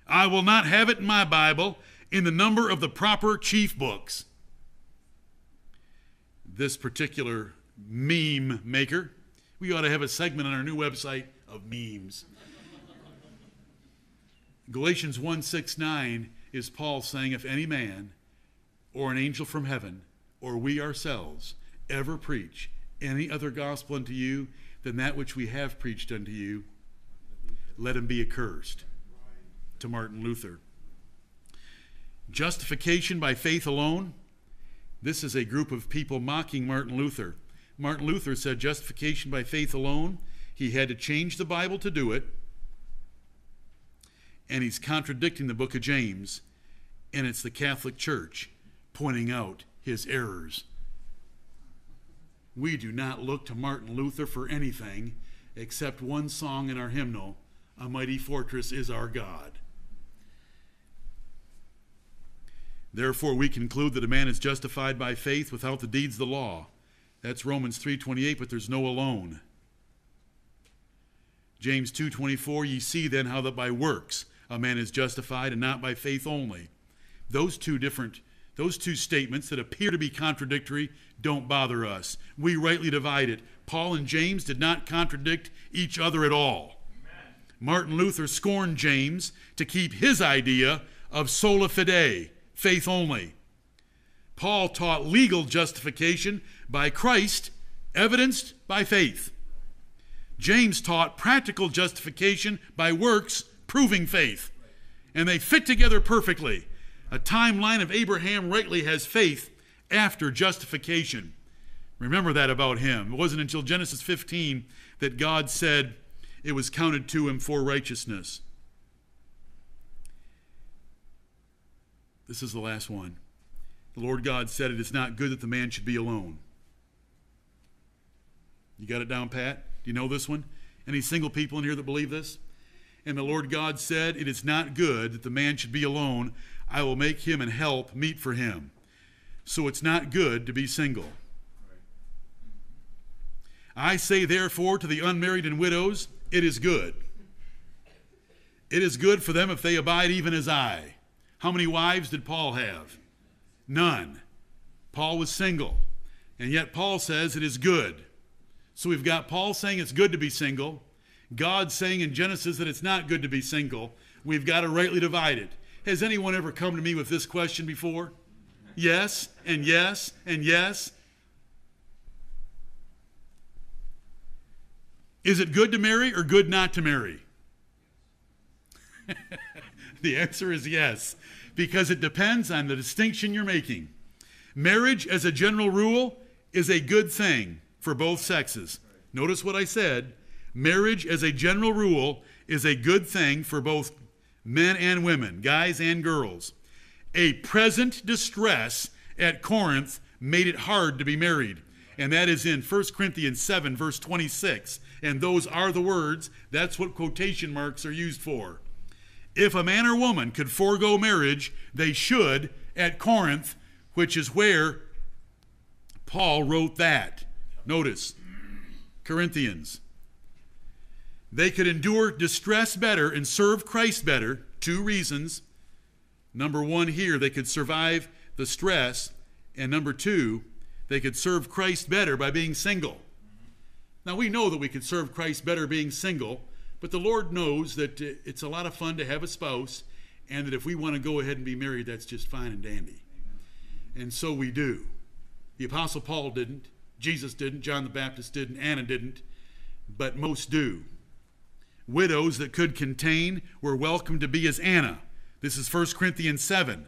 I will not have it in my Bible in the number of the proper chief books. This particular meme maker, we ought to have a segment on our new website of memes. Galatians 1 6 9 is Paul saying, If any man or an angel from heaven or we ourselves ever preach any other gospel unto you than that which we have preached unto you, let him be accursed. To Martin Luther. Justification by faith alone. This is a group of people mocking Martin Luther. Martin Luther said justification by faith alone he had to change the Bible to do it. And he's contradicting the book of James. And it's the Catholic Church pointing out his errors. We do not look to Martin Luther for anything except one song in our hymnal A Mighty Fortress is Our God. Therefore we conclude that a man is justified by faith without the deeds of the law. That's Romans 3:28, but there's no alone. James 2:24 ye see then how that by works a man is justified and not by faith only. Those two different those two statements that appear to be contradictory don't bother us. We rightly divide it. Paul and James did not contradict each other at all. Amen. Martin Luther scorned James to keep his idea of sola fide, faith only. Paul taught legal justification by Christ, evidenced by faith. James taught practical justification by works, proving faith. And they fit together perfectly. A timeline of Abraham rightly has faith after justification. Remember that about him. It wasn't until Genesis 15 that God said it was counted to him for righteousness. This is the last one. The Lord God said, It is not good that the man should be alone. You got it down, Pat? Do you know this one? Any single people in here that believe this? And the Lord God said, It is not good that the man should be alone. I will make him and help meet for him. So it's not good to be single. I say, therefore, to the unmarried and widows, it is good. It is good for them if they abide even as I. How many wives did Paul have? None. Paul was single. And yet Paul says it is good. So we've got Paul saying it's good to be single, God saying in Genesis that it's not good to be single. We've got to rightly divide it. Has anyone ever come to me with this question before? Yes, and yes, and yes. Is it good to marry or good not to marry? the answer is yes, because it depends on the distinction you're making. Marriage, as a general rule, is a good thing for both sexes. Notice what I said. Marriage, as a general rule, is a good thing for both men and women, guys and girls. A present distress at Corinth made it hard to be married. And that is in 1 Corinthians 7, verse 26. And those are the words. That's what quotation marks are used for. If a man or woman could forego marriage, they should at Corinth, which is where Paul wrote that. Notice, Corinthians. They could endure distress better and serve Christ better. Two reasons. Number one, here, they could survive the stress. And number two, they could serve Christ better by being single. Now, we know that we could serve Christ better being single, but the Lord knows that uh, it's a lot of fun to have a spouse, and that if we want to go ahead and be married, that's just fine and dandy. And so we do. The Apostle Paul didn't, Jesus didn't, John the Baptist didn't, Anna didn't, but most do. Widows that could contain were welcome to be as Anna. This is 1 Corinthians 7.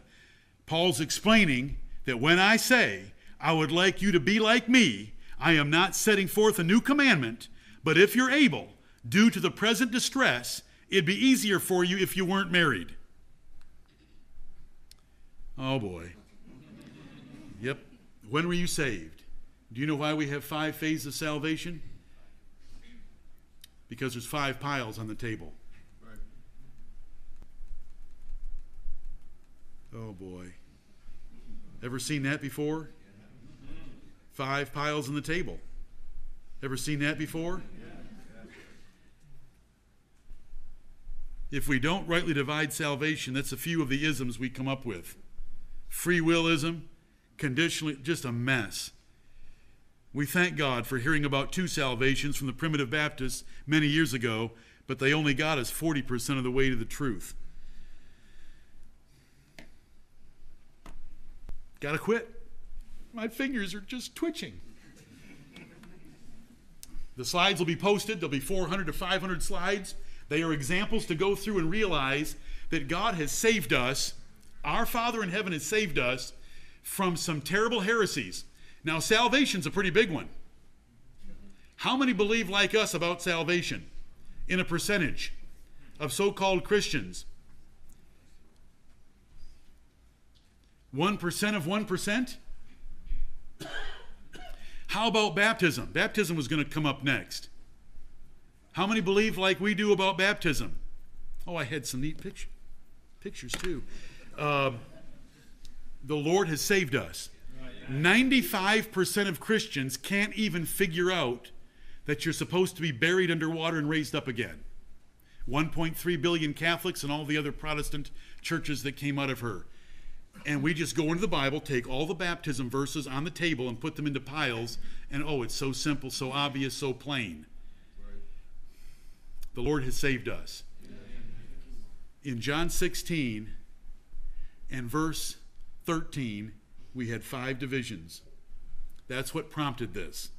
Paul's explaining that when I say, I would like you to be like me, I am not setting forth a new commandment, but if you're able, due to the present distress, it'd be easier for you if you weren't married. Oh boy. Yep. When were you saved? Do you know why we have five phases of salvation? Because there's five piles on the table. Oh boy. Ever seen that before? Five piles on the table. Ever seen that before? If we don't rightly divide salvation, that's a few of the isms we come up with. Free willism, conditionalism, just a mess. We thank God for hearing about two salvations from the primitive Baptists many years ago, but they only got us 40% of the way to the truth. Gotta quit. My fingers are just twitching. The slides will be posted. There'll be 400 to 500 slides. They are examples to go through and realize that God has saved us. Our Father in heaven has saved us from some terrible heresies. Now, salvation's a pretty big one. How many believe like us about salvation in a percentage of so called Christians? 1% of 1%? How about baptism? Baptism was going to come up next. How many believe like we do about baptism? Oh, I had some neat picture, pictures too. Uh, the Lord has saved us. 95% of Christians can't even figure out that you're supposed to be buried underwater and raised up again. 1.3 billion Catholics and all the other Protestant churches that came out of her and we just go into the Bible, take all the baptism verses on the table and put them into piles, and oh, it's so simple, so obvious, so plain. The Lord has saved us. In John 16 and verse 13, we had five divisions. That's what prompted this.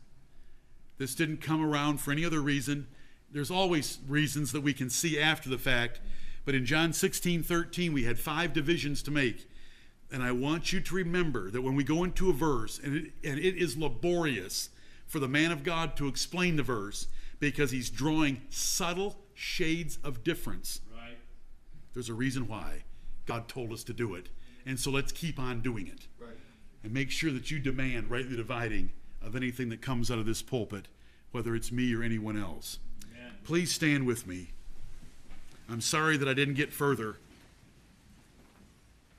This didn't come around for any other reason. There's always reasons that we can see after the fact. But in John 16, 13, we had five divisions to make. And I want you to remember that when we go into a verse, and it, and it is laborious for the man of God to explain the verse because he's drawing subtle shades of difference. Right. There's a reason why God told us to do it. And so let's keep on doing it. Right. And make sure that you demand rightly dividing of anything that comes out of this pulpit, whether it's me or anyone else. Amen. Please stand with me. I'm sorry that I didn't get further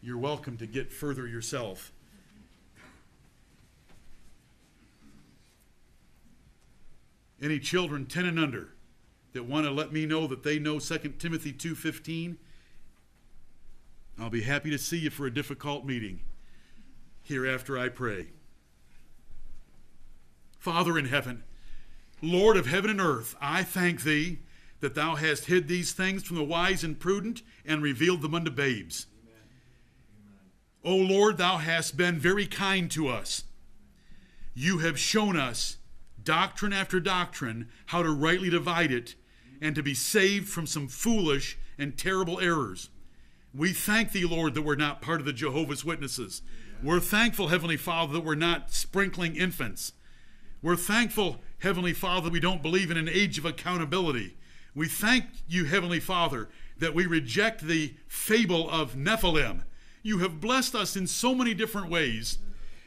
you're welcome to get further yourself. Any children 10 and under that want to let me know that they know 2 Timothy 2:15, I'll be happy to see you for a difficult meeting hereafter I pray. Father in heaven, Lord of heaven and earth, I thank thee that thou hast hid these things from the wise and prudent and revealed them unto babes. O Lord, thou hast been very kind to us. You have shown us doctrine after doctrine how to rightly divide it and to be saved from some foolish and terrible errors. We thank thee, Lord, that we're not part of the Jehovah's Witnesses. We're thankful, Heavenly Father, that we're not sprinkling infants. We're thankful, Heavenly Father, that we don't believe in an age of accountability. We thank you, Heavenly Father, that we reject the fable of Nephilim. You have blessed us in so many different ways,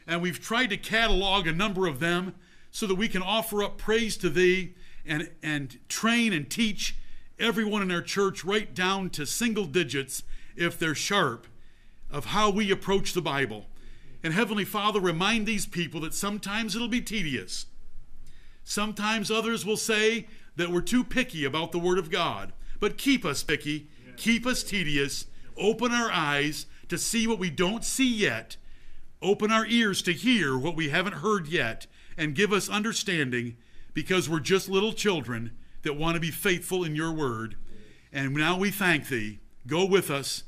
and we've tried to catalog a number of them so that we can offer up praise to Thee and, and train and teach everyone in our church right down to single digits, if they're sharp, of how we approach the Bible. And Heavenly Father, remind these people that sometimes it'll be tedious. Sometimes others will say that we're too picky about the Word of God. But keep us picky, keep us tedious, open our eyes to see what we don't see yet, open our ears to hear what we haven't heard yet, and give us understanding because we're just little children that want to be faithful in your Word. And now we thank Thee. Go with us,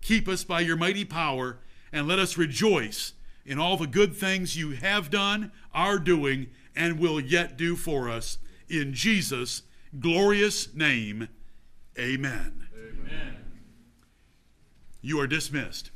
keep us by your mighty power, and let us rejoice in all the good things you have done, are doing, and will yet do for us. In Jesus' glorious name, amen. Amen. You are dismissed.